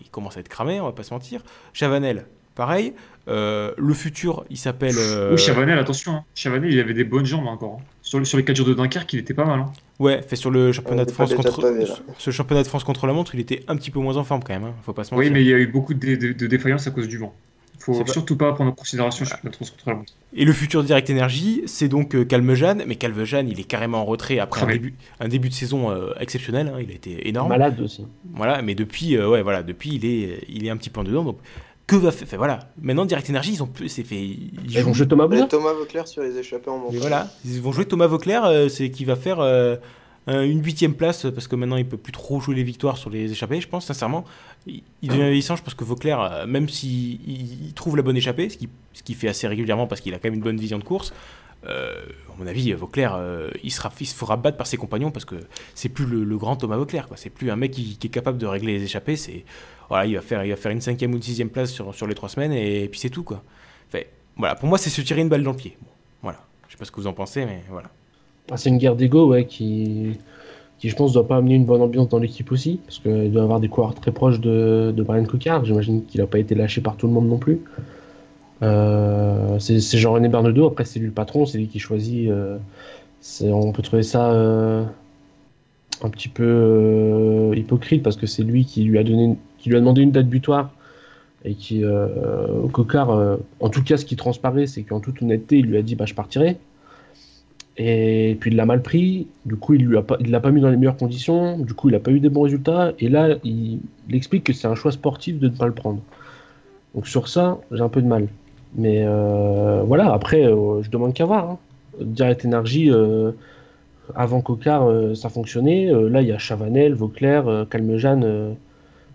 il commence à être cramé, on va pas se mentir. Chavanel, pareil. Euh, le futur, il s'appelle. euh, Oui, Chavanel, attention. hein. Chavanel, il avait des bonnes jambes encore. hein. Sur, le- sur les 4 jours de Dunkerque, il était pas mal. hein. Ouais, fait sur le championnat Euh, de France contre. pavée, là. Ce championnat de France contre la montre, il était un petit peu moins en forme quand même, hein, faut pas se mentir. Oui, mais il y a eu beaucoup de, de- de défaillances à cause du vent. C'est Faut pas- surtout pas prendre en considération la montre. Et le futur Direct Energy, c'est donc euh, Calmejane, mais Calmejane, il est carrément en retrait après un début, un début de saison euh, exceptionnel, hein, il a été énorme. Malade aussi. Voilà, mais depuis, euh, ouais, voilà, depuis, il est, il est un petit peu en dedans. Donc, que va faire enfin, Voilà, maintenant Direct Energy, ils ont plus, c'est fait. Ils vont jouer Thomas Bouza Thomas Vauclair sur les échappées en montagne. voilà, ils vont jouer Thomas Vauclair, euh, c'est qui va faire euh, un- une huitième place parce que maintenant il peut plus trop jouer les victoires sur les échappées. Je pense sincèrement, il, il devient vieillissant. Je pense que Vauclair, euh, même s'il il, trouve la bonne échappée, ce qui ce qu'il fait assez régulièrement parce qu'il a quand même une bonne vision de course. euh, à mon avis, Vauclair, euh, il, sera, il se fera battre par ses compagnons parce que c'est plus le, le grand Thomas Vauclair. C'est plus un mec qui, qui est capable de régler les échappées. C'est voilà, il va faire, il va faire une cinquième ou une sixième place sur, sur les trois semaines et, puis c'est tout quoi. Enfin, voilà, pour moi, c'est se tirer une balle dans le pied. Bon, voilà, je sais pas ce que vous en pensez, mais voilà. C'est une guerre d'ego ouais, qui, qui, je pense, doit pas amener une bonne ambiance dans l'équipe aussi, parce qu'il doit avoir des coureurs très proches de, de Brian Cocard. J'imagine qu'il n'a pas été lâché par tout le monde non plus. Euh, c'est Jean-René Bernaudot, après c'est lui le patron, c'est lui qui choisit. euh, on peut trouver ça euh, un petit peu hypocrite parce que c'est lui qui lui a donné, qui lui a demandé une date butoir et qui, Cocard, en tout cas, ce qui transparaît, c'est qu'en toute honnêteté, il lui a dit bah je partirai. Et puis il l'a mal pris, du coup il il l'a pas mis dans les meilleures conditions, du coup il a pas eu des bons résultats, et là il, explique que c'est un choix sportif de ne pas le prendre. Donc sur ça, j'ai un peu de mal. Mais euh, voilà, après, euh, je demande qu'à voir. Hein. Direct Energy, euh, avant Cocard, ça fonctionnait. Là, il y a Chavanel, Vauclair, Calmejane, euh,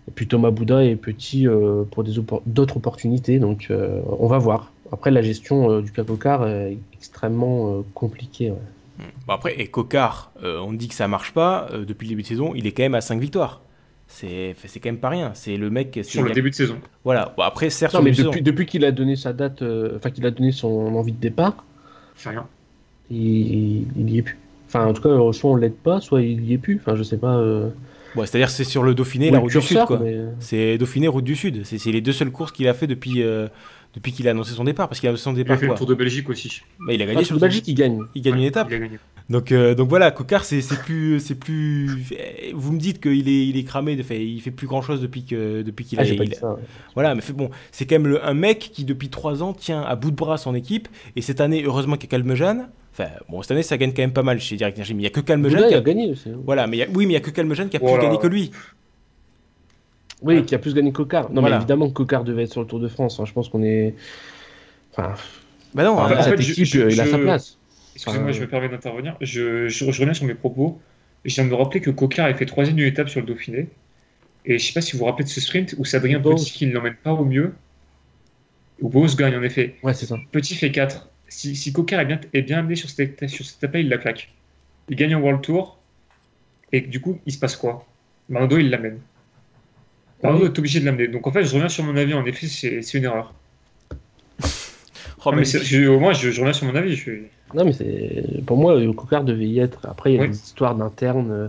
et puis Thomas Bouda est petit pour d'autres opportunités. Donc on va voir. Après, la gestion euh, du cas Cocard est extrêmement euh, compliquée. ouais. Bon, après, et Cocard, euh, on dit que ça marche pas euh, depuis le début de saison, il est quand même à 5 victoires. C'est quand même pas rien. C'est le mec. Sur le début de saison. Voilà. Bon, après, certes, Non, mais depuis, depuis qu'il a donné sa date, euh, enfin qu'il a donné son envie de départ, rien. il, il y est plus. Enfin, en tout cas, euh, soit on l'aide pas, soit il y est plus. Enfin, je sais pas. Euh... Ouais, C'est-à-dire c'est sur le Dauphiné, où la route du Sud. mais- C'est Dauphiné, route du Sud. C'est c'est les deux seules courses qu'il a fait depuis, euh, depuis qu'il a annoncé son départ. Parce qu'il a annoncé son Il a départ fait le. Tour de Belgique aussi. Bah, Il a Ah, gagné sur sur le Belgique, il gagne. Il gagne une étape. Il a gagné. Donc, euh, donc voilà, Cocard, c'est c'est plus, c'est plus. Vous me dites qu'il est, il est cramé, enfin, il fait plus grand chose depuis que, depuis qu'il Ah, a. j'ai pas il- dit ça. ouais. Voilà, mais fait, bon, c'est quand même le- un mec qui depuis trois ans tient à bout de bras son équipe. Et cette année, heureusement qu'il y a Calmejane. Enfin, bon, cette année, ça gagne quand même pas mal chez Direct Energy. Mais il y a que Calmejane Bouda, qui il a. a gagné aussi. hein. Voilà, mais il y a- oui, mais il y a que Calmejane qui a plus Voilà. gagné que lui. Oui, qui a plus gagné que Cocard. Non, Voilà. mais évidemment que Cocard devait être sur le Tour de France. hein. Je pense qu'on est. Enfin, Bah non, En fait, cette je- équipe, je- euh, il a je- sa place. Excusez-moi, Euh, je me permets d'intervenir. Je, je, je reviens sur mes propos. Je viens de me rappeler que Cocard a fait troisième d'une étape sur le Dauphiné. Et je sais pas si vous vous rappelez de ce sprint où c'est Adrien Bose. Petit qui ne l'emmène pas au mieux. Où Bose gagne en effet. Ouais, c'est ça. Petit fait 4. Si, si Cocard est bien, est bien amené sur cette, étape- sur cette étape-là, il la claque. Il gagne en World Tour. Et du coup, il se passe quoi? Mando, il l'amène. Oui. est obligé de l'amener. Donc en fait, je reviens sur mon avis. En effet, c'est une erreur. oh, Non, mais je- au moins, je, je reviens sur mon avis. Je Non, mais c'est pour moi, Cocard devait y être. Après, il y a Oui. des histoires d'internes euh,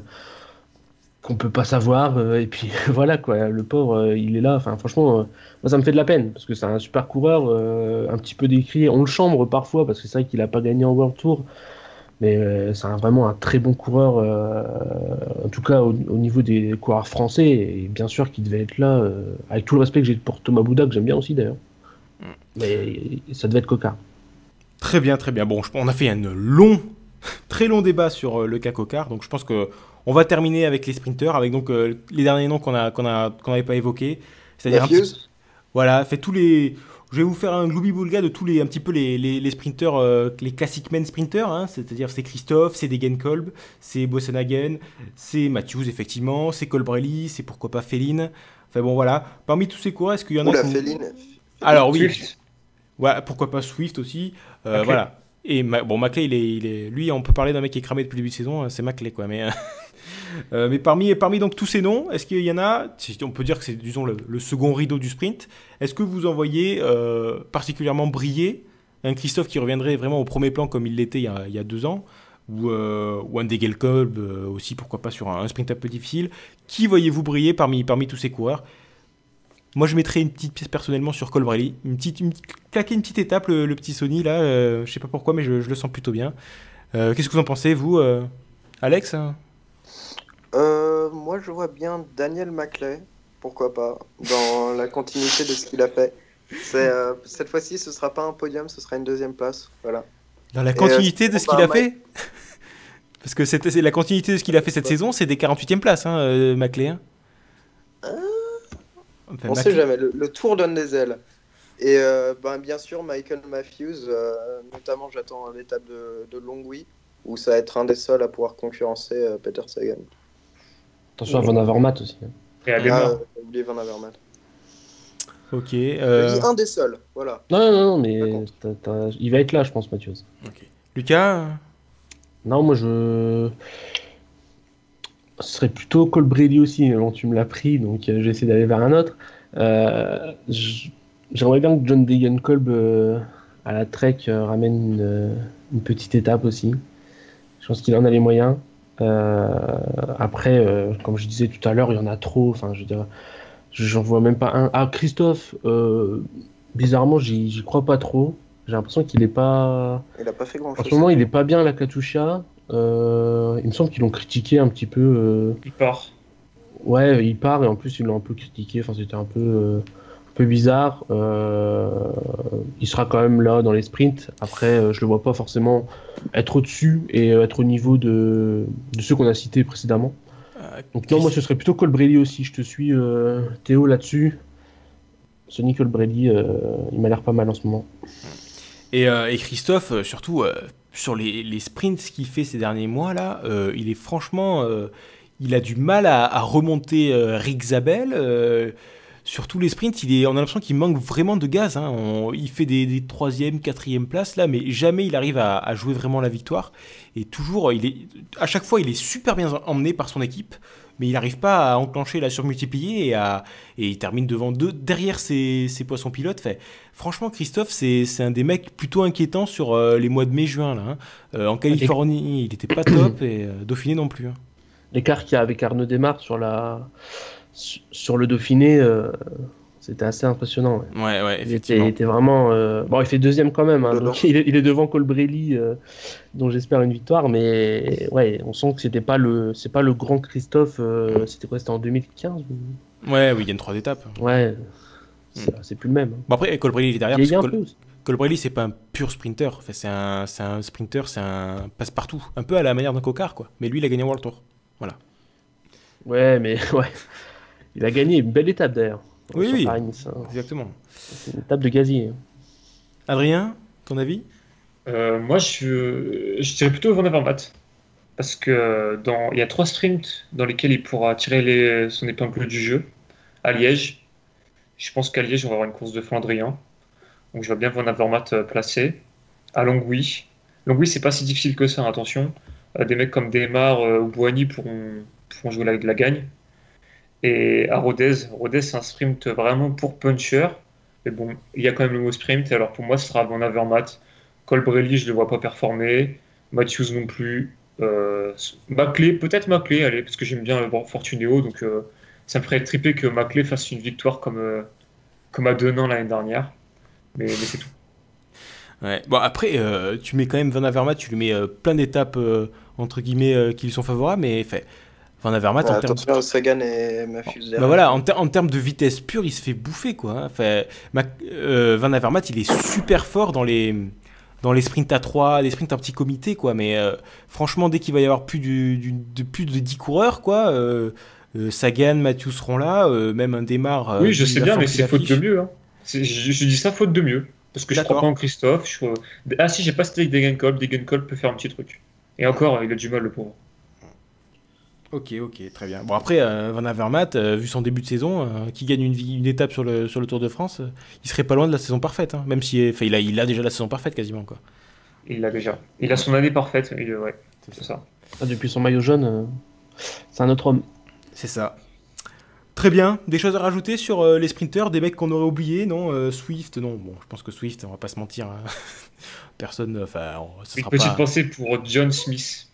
qu'on peut pas savoir. euh, et puis voilà, quoi. Le pauvre, euh, il est là. Enfin, franchement, euh, moi, ça me fait de la peine parce que c'est un super coureur, euh, un petit peu décrié. On le chambre parfois parce que c'est vrai qu'il a pas gagné en World Tour. Mais euh, c'est vraiment un très bon coureur, euh, en tout cas au, au niveau des coureurs français. Et bien sûr qu'il devait être là, euh, avec tout le respect que j'ai pour Thomas Bouda, que j'aime bien aussi d'ailleurs. Mais ça devait être Cocard. Très bien, très bien. Bon, je- on a fait un long, très long débat sur euh, le cas Cocard. Donc je pense que on va terminer avec les sprinters, avec donc euh, les derniers noms qu'on a qu'on a qu'on n'avait pas évoqués. C'est-à-dire Voilà, fait tous les. Je vais vous faire un gloubi-boulga de tous les un petit peu les, les, les sprinters, euh, les classic men sprinters, hein, c'est-à-dire c'est Christophe, c'est Degenkolb, c'est Bossenhagen, c'est Matthews effectivement, c'est Colbrelli, c'est pourquoi pas Féline. Enfin bon voilà, parmi tous ces coureurs, est-ce qu'il y en a Oula, qui- Féline. Alors oui, Swift. pourquoi pas Swift aussi, euh, voilà. Et bon, Maclay, il est, il est- lui, on peut parler d'un mec qui est cramé depuis le début de saison, euh, c'est Maclay quoi. Mais, euh, mais parmi, parmi donc tous ces noms, est-ce qu'il y en a, on peut dire que c'est disons le, le second rideau du sprint, est-ce que vous en voyez euh, particulièrement briller un Christophe qui reviendrait vraiment au premier plan comme il l'était il, y a- deux ans, ou, euh, ou un euh, aussi, pourquoi pas sur un, sprint un peu difficile? Qui voyez-vous briller parmi, parmi tous ces coureurs? Moi, je mettrais une petite pièce personnellement sur Colbrelli. Une petite, claquer une petite étape, le, petit Sony, là. euh, je sais pas pourquoi, mais je, le sens plutôt bien. Qu'est-ce que vous en pensez, vous, Alex Euh, moi, je vois bien Daniel Maclay, pourquoi pas, dans la continuité de ce qu'il a fait. Euh, cette fois-ci, ce sera pas un podium, ce sera une deuxième place. Voilà. Dans la continuité euh, de ce qu'il a fait Parce que c'est la continuité de ce qu'il a fait cette saison, c'est des 48e places, hein, Maclay. hein. Enfin, On Maclay- sait jamais, le, le tour donne des ailes. Et euh, ben, bien sûr, Michael Matthews, euh, notamment j'attends l'étape de, de Longwy, où ça va être un des seuls à pouvoir concurrencer euh, Peter Sagan. Attention à Van Avermaet aussi. hein. Et à Ah, oubliez Van Avermaet. Ok. Euh, un des seuls, voilà. Non, non, non, mais il va être là, je pense, Mathieu. Lucas euh, Non, moi je. Ce serait plutôt Colbrelli aussi, mais bon, tu me l'as pris, donc euh, je vais essayer d'aller vers un autre. Euh, J'aimerais bien que John Degenkolb euh, à la Trek euh, ramène une, une petite étape aussi. Je pense qu'il en a les moyens. Euh, après, euh, comme je disais tout à l'heure, il y en a trop. Enfin, je veux dire, j'en vois même pas un. Ah, Christophe, euh, bizarrement, j'y crois pas trop. J'ai l'impression qu'il est pas. Il a pas fait grand En chose. ce moment, il est pas bien à la Katusha. Euh, il me semble qu'ils l'ont critiqué un petit peu. euh, Il part. Ouais, il part et en plus ils l'ont un peu critiqué. Enfin, c'était un peu, euh, peu bizarre. Euh, il sera quand même là dans les sprints. Après, euh, je le vois pas forcément être au-dessus et euh, être au niveau de, de ceux qu'on a cités précédemment. Donc non, moi ce serait plutôt Colbrelli aussi. Je te suis Théo là-dessus. Sonny Colbrelli, il m'a l'air pas mal en ce moment. Et, et Christophe, surtout sur les, les sprints qu'il fait ces derniers mois là, il est franchement, il a du mal à, à remonter euh, Rick Zabel. euh, sur tous les sprints, il est, on a l'impression qu'il manque vraiment de gaz. hein. On- il fait des, troisième, quatrième places là, mais jamais il arrive à, à jouer vraiment la victoire. Et toujours, il est, à chaque fois, il est super bien emmené par son équipe, mais il n'arrive pas à enclencher la surmultiplier et, à, et il termine devant deux, derrière ses, ses poissons pilotes. Fait, Franchement, Christophe, c'est un des mecs plutôt inquiétants sur euh, les mois de mai-juin. là. hein. Euh, en Californie, il était pas top et euh, Dauphiné non plus. hein. L'écart qu'il y a avec Arnaud Desmar sur, la... sur- le Dauphiné, euh, c'était assez impressionnant. ouais. Ouais, ouais, Il était, effectivement. il était vraiment. euh, Bon, il fait deuxième quand même. hein, donc il, est, il est devant Colbrelli, euh, dont j'espère une victoire. Mais ouais, on sent que c'était pas le, c'est pas le grand Christophe. euh, c'était quoi C'était en 2015 ou- Ouais, oui, il gagne trois étapes. Ouais, c'est c'est plus le même. hein. Bon, après, Colbrelli, il est derrière. Il parce que. Colbrelli, c'est pas un pur sprinter. Enfin, c'est un, c'est un sprinter, c'est un passe-partout. Un peu à la manière d'un cocard, quoi. Mais lui, il a gagné un World Tour. Ouais, mais ouais. Il a gagné une belle étape d'ailleurs. Oui, oui. Paris-Nice, hein. Exactement. C'est une étape de gazier. Adrien, ton avis? Euh, moi, je, je dirais plutôt Van Avermaet. Parce que dans, il y a trois sprints dans lesquels il pourra tirer les, son épingle du jeu. À Liège. Je pense qu'à Liège, on va avoir une course de Flandrien. Donc je vois bien Van Avermaet euh, placé. À Longwy. Longwy, c'est pas si difficile que ça, attention. Euh, des mecs comme Desmar euh, ou Boigny pourront, pourront jouer la, la gagne. Et à Rodez, Rodez, c'est un sprint vraiment pour puncher. Mais bon, il y a quand même le mot sprint. Alors pour moi, ce sera Van Avermaet. Colbrelli, je ne le vois pas performer. Matthews non plus. Euh, Maclay, peut-être Maclay, allez, parce que j'aime bien le Fortunéo. Donc euh, ça me ferait triper que Maclay fasse une victoire comme, euh, comme à Denain l'année dernière. Mais, c'est tout. Ouais. Bon, après, euh, tu mets quand même Van Avermaet, tu lui mets plein d'étapes, entre guillemets, qui lui sont favorables, mais fait, Van Avermaet, Ouais, en termes attention, Sagan et Matthews derrière. Bah voilà, en, ter- en termes de vitesse pure, il se fait bouffer quoi. hein. Enfin, Mac- euh, Van Avermaet, il est super fort dans les dans les sprints à 3, les sprints en petit comité quoi. Mais euh, franchement, dès qu'il va y avoir plus du, du- de plus de 10 coureurs quoi, euh, euh, Sagan, Matthews seront là, euh, même un démarre. euh, oui, je sais bien, mais c'est faute de mieux. hein. C'est- Je, je dis ça faute de mieux. Parce que je crois pas en Christophe. je crois- Ah si, j'ai pas cité Degenkolb. Degenkolb peut faire un petit truc. Et encore, il a du mal, le pauvre. Ok, ok, très bien. Bon après, euh, Van Avermaet, euh, vu son début de saison, euh, qui gagne une, étape sur le, sur le Tour de France, euh, il serait pas loin de la saison parfaite. hein. même si, enfin, il a, il a déjà la saison parfaite quasiment quoi. Il l'a déjà. Il a son année parfaite. Il, ouais, c'est ça. Ah, depuis son maillot jaune, euh, c'est un autre homme. C'est ça. Très bien. Des choses à rajouter sur euh, les sprinters, des mecs qu'on aurait oubliés, non Euh, Swift, non. Bon, je pense que Swift, on va pas se mentir. hein. Personne, enfin, Une petite pas. pensée pour John Smith.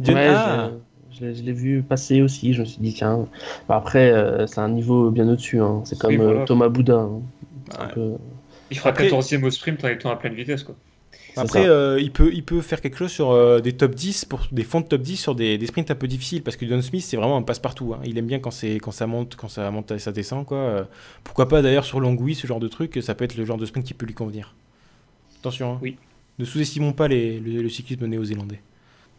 John- Ouais, Ah, Je je l'ai vu passer aussi, je me suis dit, tiens. Bah, après, euh, c'est un niveau bien au-dessus. hein. C'est comme Oui, voilà. euh, Thomas Boudin. hein. Ouais. peu- Il fera Après- 14e au sprint en étant à pleine vitesse. Quoi. Après, euh, il, peut, il peut faire quelque chose sur euh, des top 10, pour des fonds de top 10 sur des, des sprints un peu difficiles, parce que Don Smith, c'est vraiment un passe-partout. hein. Il aime bien quand, ça monte, quand ça monte et ça descend. Quoi. Euh, Pourquoi pas d'ailleurs sur Longwy, ce genre de truc, ça peut être le genre de sprint qui peut lui convenir. Attention, hein. Oui. ne sous-estimons pas les- le, le cyclisme néo-zélandais.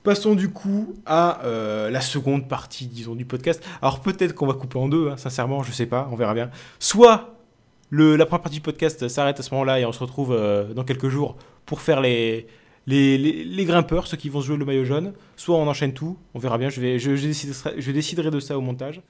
Passons du coup à euh, la seconde partie, disons, du podcast. Alors peut-être qu'on va couper en deux, hein, sincèrement, je sais pas, on verra bien. Soit la première partie du podcast s'arrête à ce moment-là et on se retrouve euh, dans quelques jours pour faire les, les, grimpeurs, ceux qui vont se jouer le maillot jaune. Soit on enchaîne tout, on verra bien, je, vais, je déciderai de ça au montage.